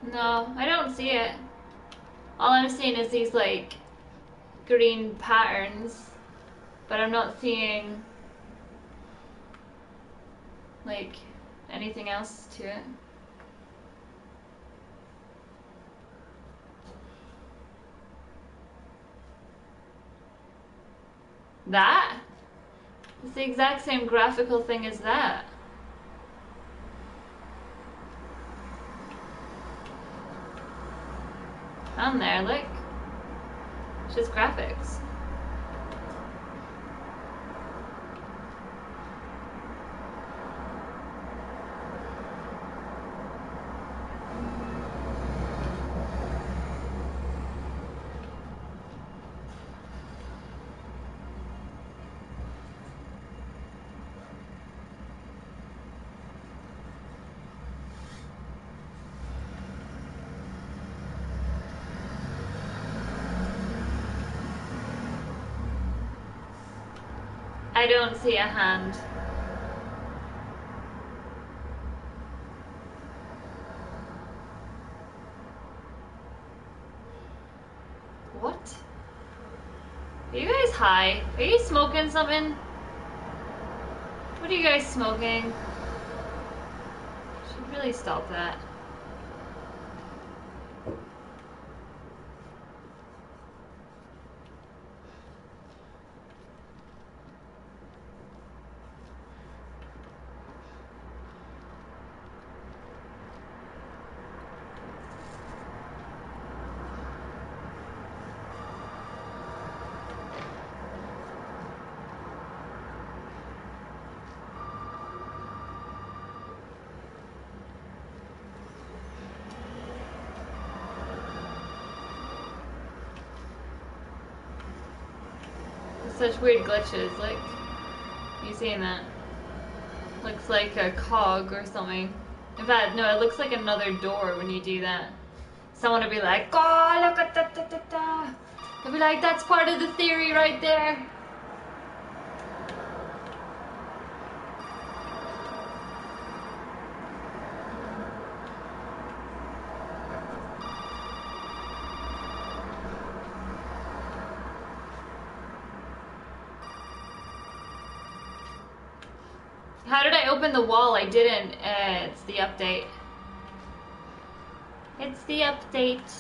No, I don't see it. All I'm seeing is these like green patterns, but I'm not seeing like anything else to it. That? It's the exact same graphical thing as that. On there, look. It's just graphics. I don't see a hand. What? Are you guys high? Are you smoking something? What are you guys smoking? Should really stop that. Such weird glitches, like you seeing that? Looks like a cog or something. In fact, no, it looks like another door when you do that. Someone will be like, oh, look at that, da, da, da. They'll be like, that's part of the theory right there. How did I open the wall? I didn't. Uh, it's the update. It's the update.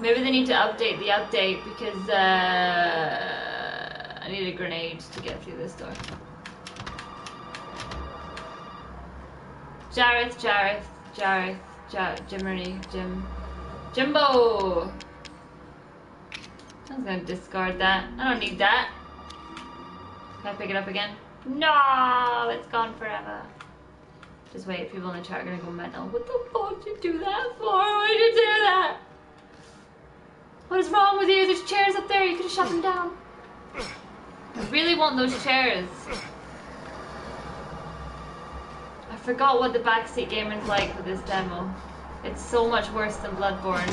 Maybe they need to update the update because uh, I need a grenade to get through this door. Jareth, Jareth, Jareth, Jar Jiminy, Jim, Jimbo. I was gonna discard that. I don't need that. Can I pick it up again? No, it's gone forever. Just wait, people in the chat are gonna go mental. What the fuck did you do that for? Why did you do that? What is wrong with you? There's chairs up there. You could have shut them down. I really want those chairs. I forgot what the backseat gaming's like with this demo. It's so much worse than Bloodborne.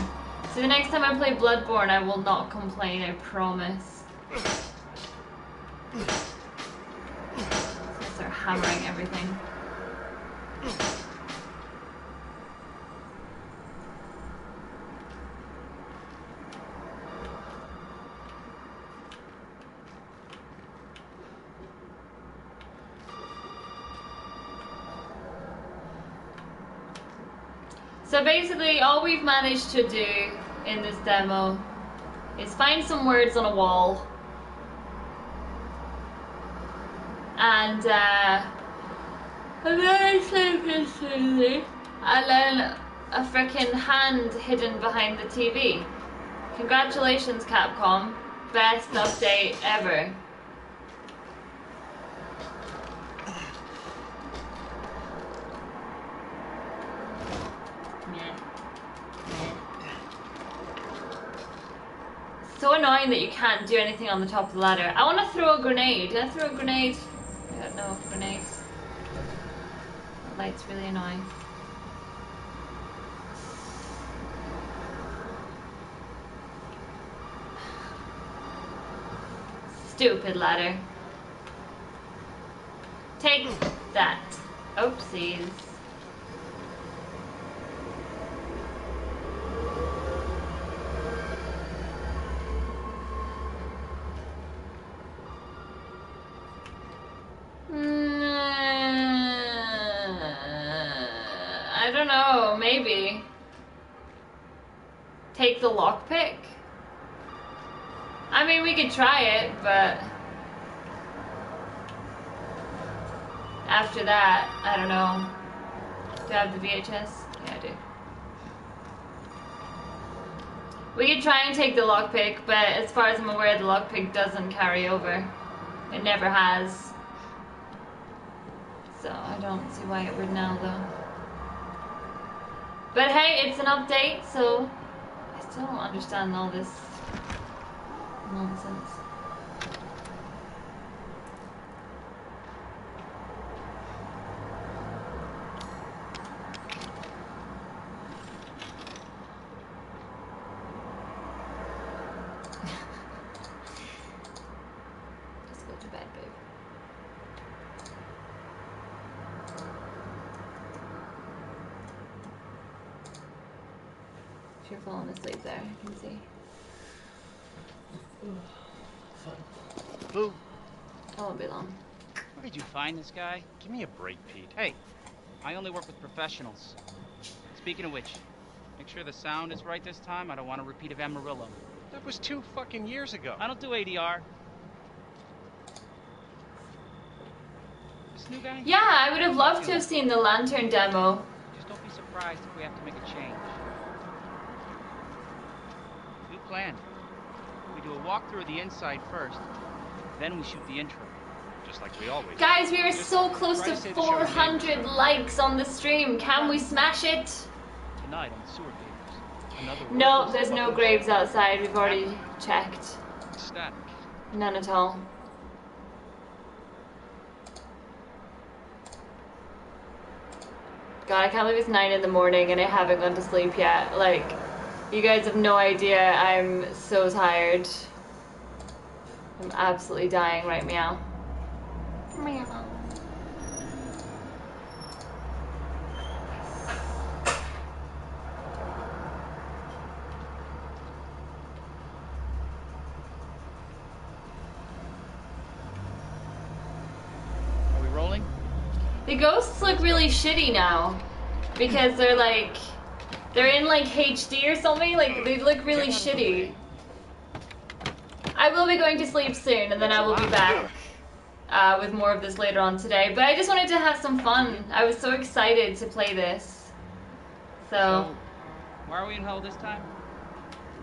So the next time I play Bloodborne, I will not complain. I promise. Start hammering everything. So basically, all we've managed to do in this demo is find some words on a wall. And, uh, and then a freaking hand hidden behind the TV. Congratulations, Capcom. Best update ever. So annoying that you can't do anything on the top of the ladder. I want to throw a grenade. Did I throw a grenade? I don't know grenades. That light's really annoying. Stupid ladder. Take that. Oopsies. Mm, I don't know, maybe. Take the lockpick? I mean, we could try it, but after that, I don't know. Do I have the VHS? Yeah, I do. We could try and take the lockpick, but as far as I'm aware, the lockpick doesn't carry over. It never has. So I don't see why it would now, though. But hey, it's an update, so still don't understand all this nonsense. Just go to bed, babe. If you're falling asleep there, I can see. Fine. Boo. That won't be long. Where find this guy? Give me a break, Pete. Hey, I only work with professionals. Speaking of which, make sure the sound is right this time. I don't want a repeat of Amarillo. That was two fucking years ago. I don't do ADR. This new guy? Yeah, I would have loved to have seen the lantern demo. Just don't be surprised if we have to make a change. New plan. We do a walkthrough of the inside first, then we shoot the intro. Just like we always Guys, we are so close to to say the show's 400 likes on the stream. Can we smash it? Tonight on the Sewer Gators. No, there's no graves outside. We've already checked. Static. None at all. God, I can't believe it's 9 in the morning and I haven't gone to sleep yet. Like, you guys have no idea. I'm so tired. I'm absolutely dying right meow. Meow. Are we rolling? The ghosts look really shitty now because they're like they're in like HD or something. Like they look really shitty. I will be going to sleep soon, and then I will be back uh, with more of this later on today. But I just wanted to have some fun. I was so excited to play this. So Why are we in hell this time?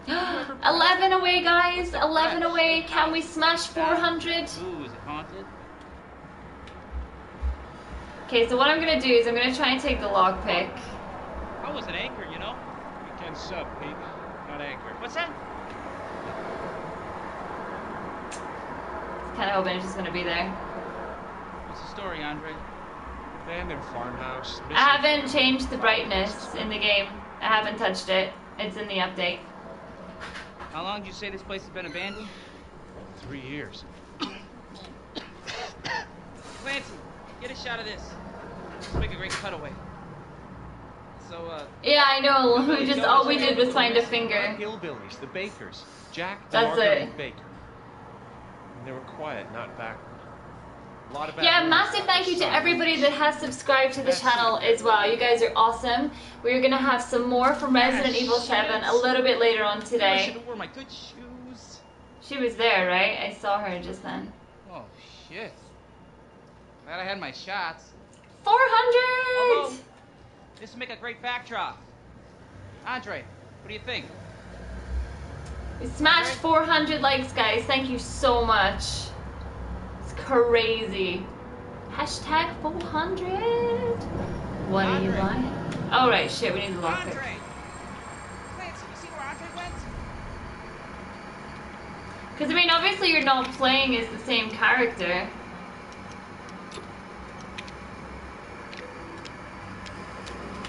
*gasps* 11 away, guys. 11 away. Can we smash 400? Ooh, is it haunted? Okay, so what I'm gonna do is I'm gonna try and take the lockpick. I was an anchor, you know? Weekend sub, Pete. Not anchor. What's that? Kind of hoping it's just gonna be there. What's the story, Andre? Abandoned farmhouse. I haven't changed the brightness in the game. I haven't touched it. It's in the update. How long did you say this place has been abandoned? Three years. *coughs* Clancy, get a shot of this. Let's make a great cutaway. So, uh, Yeah, I know. *laughs* We just all we did was find a finger. Hillbillies, the Bakers. Jack and That's Marguerite it. Baker. And they were quiet, not backward. A lot of Yeah, massive thank you to everybody that has subscribed to the channel as well. You guys are awesome. We're gonna have some more from Resident Evil 7 a little bit later on I should today. have worn my good shoes. She was there, right? I saw her just then. Oh shit. Glad I had my shots. 400! Although, this would make a great backdrop. Andre, what do you think? We smashed 400 likes, guys. Thank you so much. It's crazy. Hashtag 400. What are you Andre. buying? Oh, right, shit, we need to lock. Andre! Clancy, you see where Andre went? Because, I mean, obviously you're not playing as the same character.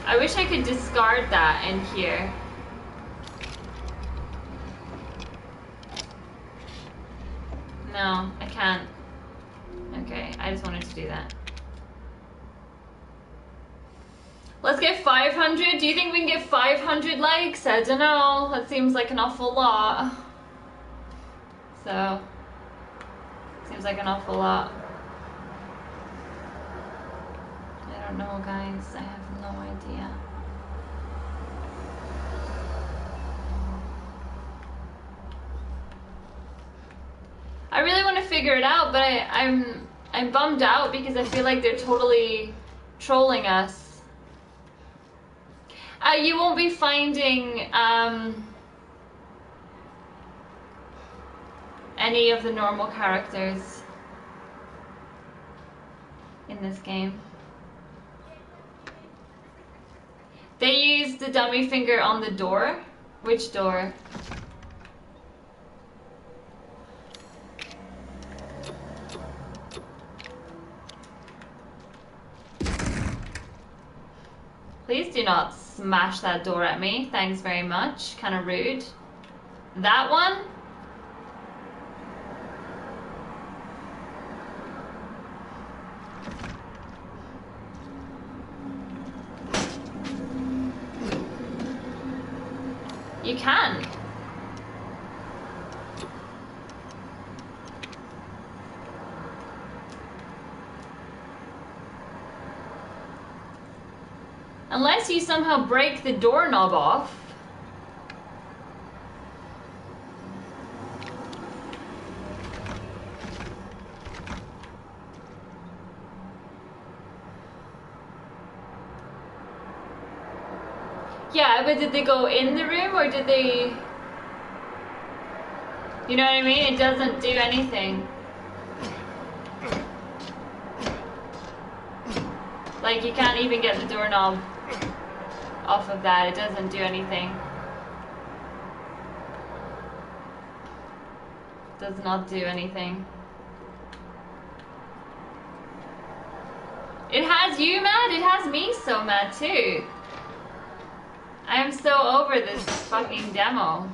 I wish I could discard that in here. No, I can't. Okay, I just wanted to do that. Let's get 500. Do you think we can get 500 likes? I don't know. That seems like an awful lot. So, seems like an awful lot. I don't know, guys. I have no idea. I really want to figure it out, but I, I'm I'm bummed out because I feel like they're totally trolling us. Uh, you won't be finding um, any of the normal characters in this game. They used the dummy finger on the door. Which door? Please do not smash that door at me. Thanks very much. Kind of rude. That one? You can. Unless you somehow break the doorknob off. Yeah, but did they go in the room or did they... You know what I mean? It doesn't do anything. Like, you can't even get the doorknob off of that. It doesn't do anything. Does not do anything. It has you mad? It has me so mad too. I am so over this fucking demo.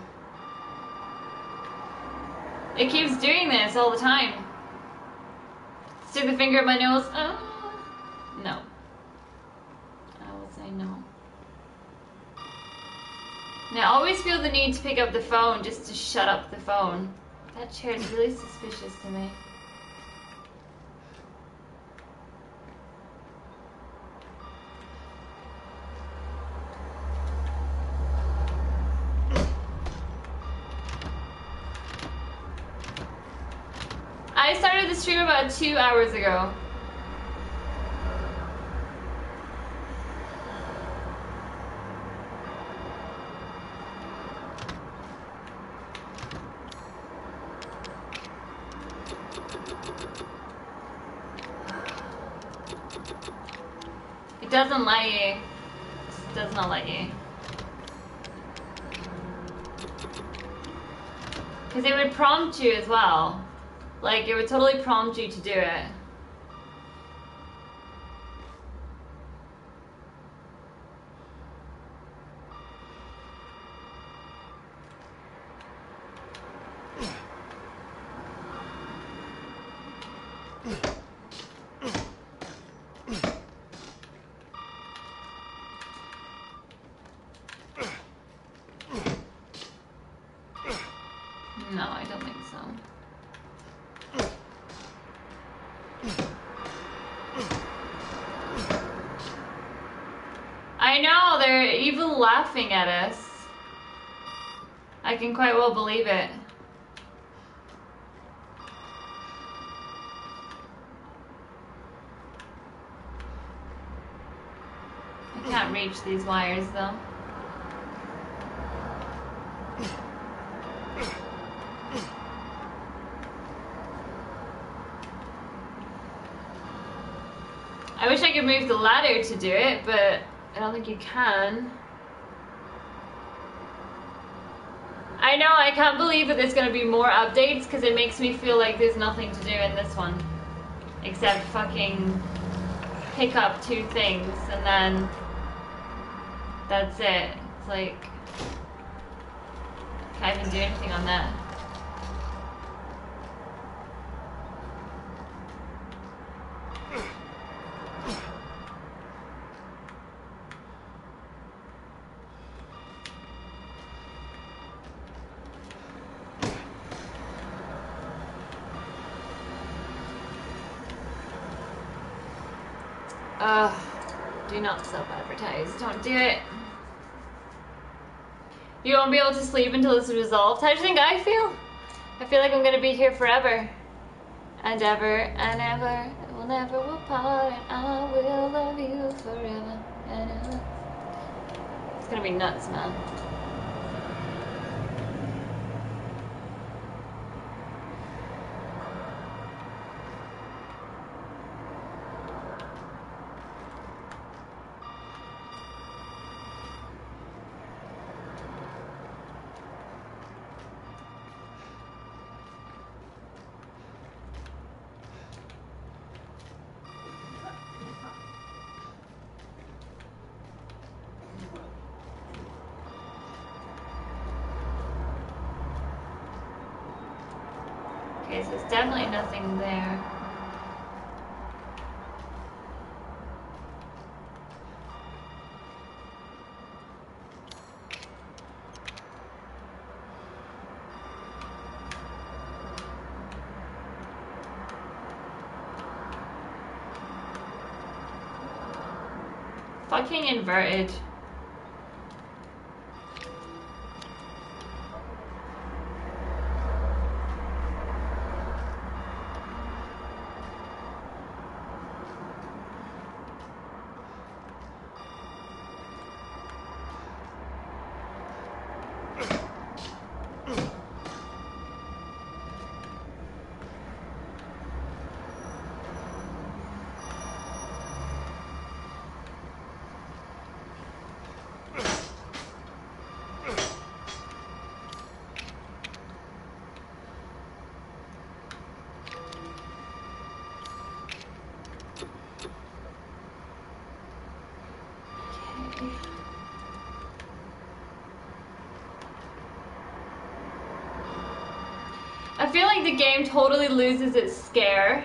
It keeps doing this all the time. Stick the finger at my nose. Oh, no. I will say no. Now, I always feel the need to pick up the phone just to shut up the phone. That chair is really suspicious to me. I started the stream about two hours ago. It doesn't let you. It does not let you. Because it would prompt you as well. Like, it would totally prompt you to do it. No, I don't think so. I know, they're even laughing at us. I can quite well believe it. I can't reach these wires though. I wish I could move the ladder to do it, but I don't think you can. I know, I can't believe that there's going to be more updates because it makes me feel like there's nothing to do in this one. Except fucking pick up two things and then that's it. It's like, I can't even do anything on that. Ugh. Do not self-advertise. Don't do it. You won't be able to sleep until it's resolved. How do you think I feel? I feel like I'm gonna be here forever. And ever and ever. We'll never will part and I will love you forever and ever. It's gonna be nuts, man. Okay, so there's nothing there. Fucking inverted. Feel like the game totally loses its scare.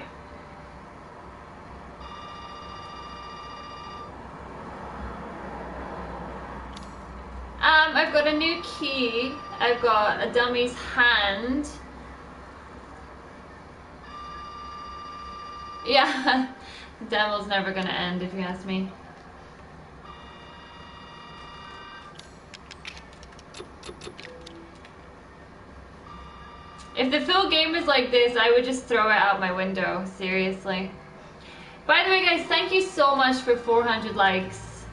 Um, I've got a new key. I've got a dummy's hand. Yeah, *laughs* the demo's never gonna end if you ask me. Game was like this, I would just throw it out my window, seriously. By the way, guys, thank you so much for 400 likes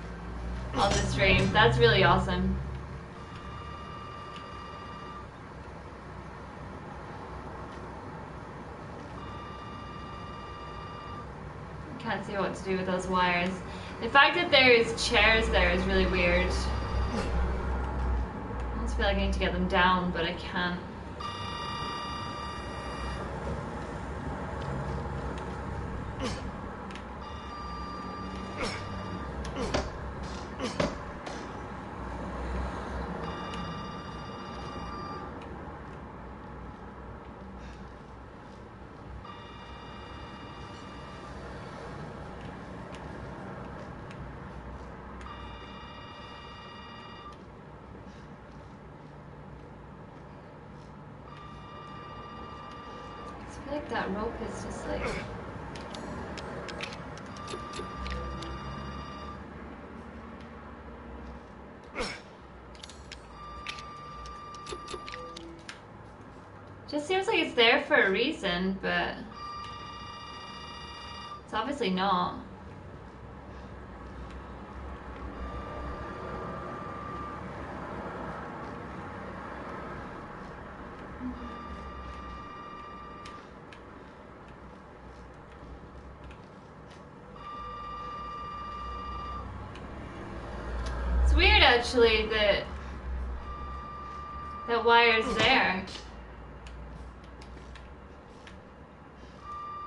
on the stream. That's really awesome. Can't see what to do with those wires. The fact that there is chairs there is really weird. I almost feel like I need to get them down, but I can't. I feel like that rope is just like. Just seems like it's there for but it's obviously not. It's weird actually that that wire's there.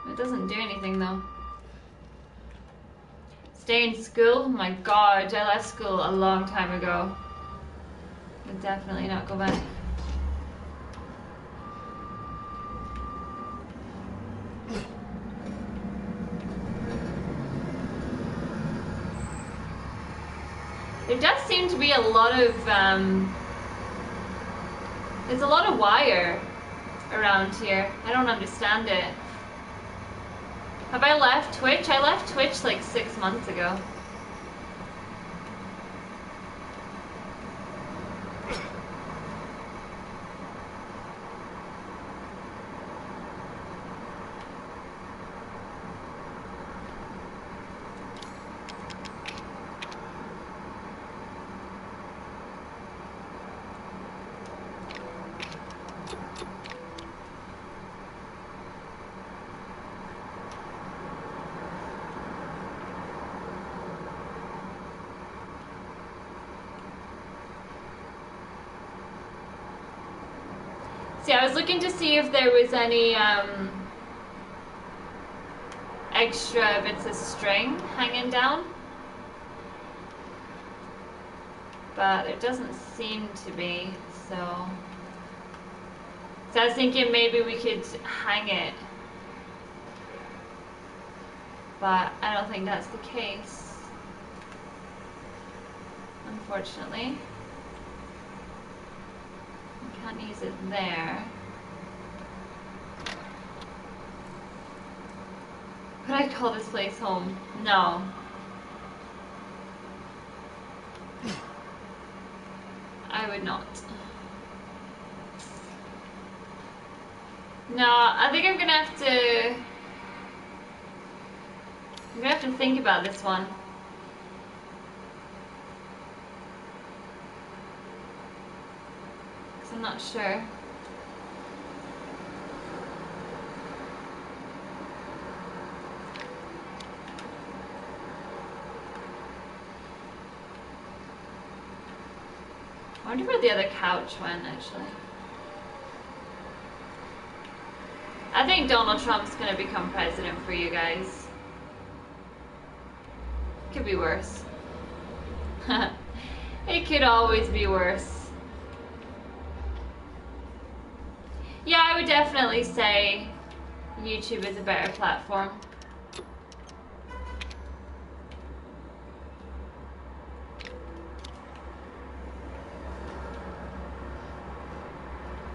It doesn't do anything though. Stay in school? Oh my god, I left school a long time ago. I'd definitely not go back. There does seem to be a lot of um, there's a lot of wire around here. I don't understand it. Have I left Twitch? I left Twitch like six months ago. Looking to see if there was any um, extra bits of string hanging down. But it doesn't seem to be, so... So I was thinking maybe we could hang it. But I don't think that's the case. Unfortunately. Can't use it there. I call this place home? No. I would not. No, I think I'm gonna have to... I'm gonna have to think about this one. Because I'm not sure. I wonder where the other couch went, actually. I think Donald Trump's gonna become president for you guys. Could be worse. *laughs* it could always be worse. Yeah, I would definitely say YouTube is a better platform.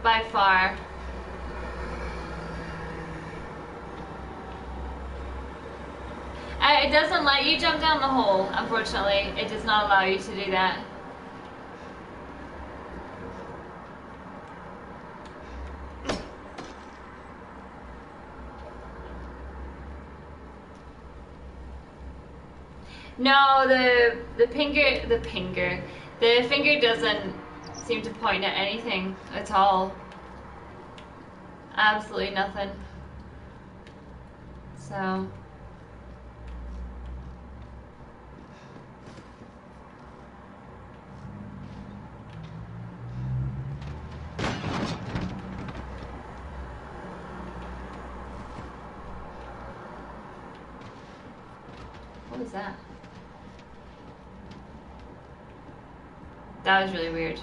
By far. Uh, you jump down the hole, unfortunately. It does not allow you to do that. No, the the finger the finger the finger doesn't seem to point at anything at all. Absolutely nothing. So What was that? That was really weird.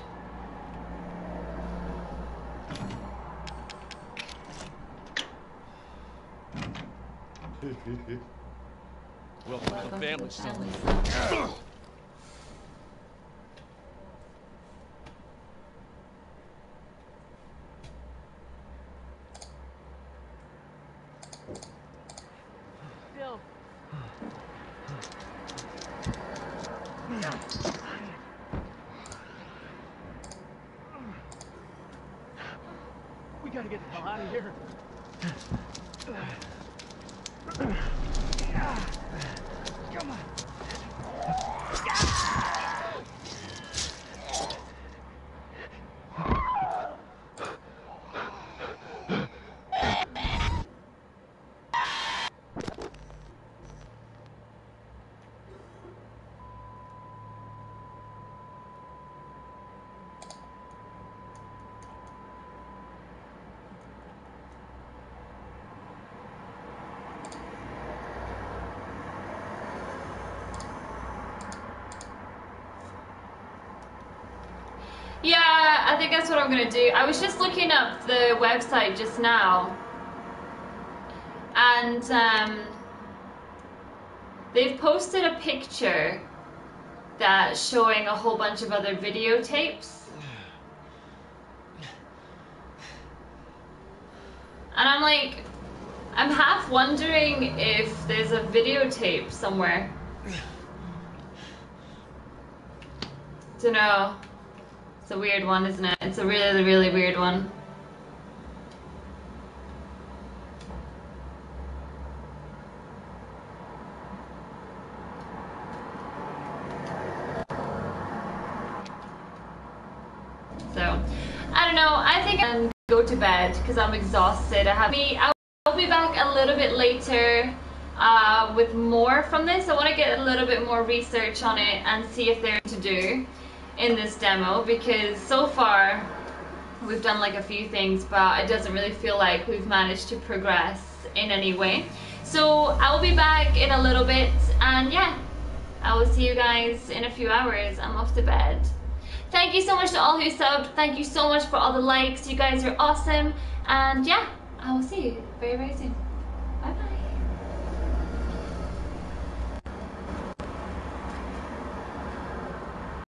*laughs* Welcome, Welcome the to family, the son. family, what I'm gonna do. I was just looking up the website just now, and um, they've posted a picture that's showing a whole bunch of other videotapes. And I'm like, I'm half wondering if there's a videotape somewhere. It's a weird one, isn't it? It's a really, really weird one. So, I don't know. I think I'm gonna go to bed because I'm exhausted. I have me. I'll be back a little bit later uh, with more from this. I want to get a little bit more research on it and see if there's to do in this demo because so far we've done like a few things, but it doesn't really feel like we've managed to progress in any way. So I'll be back in a little bit, and yeah, I will see you guys in a few hours. I'm off to bed. Thank you so much to all who subbed. Thank you so much for all the likes. You guys are awesome. And yeah, I will see you very, very soon.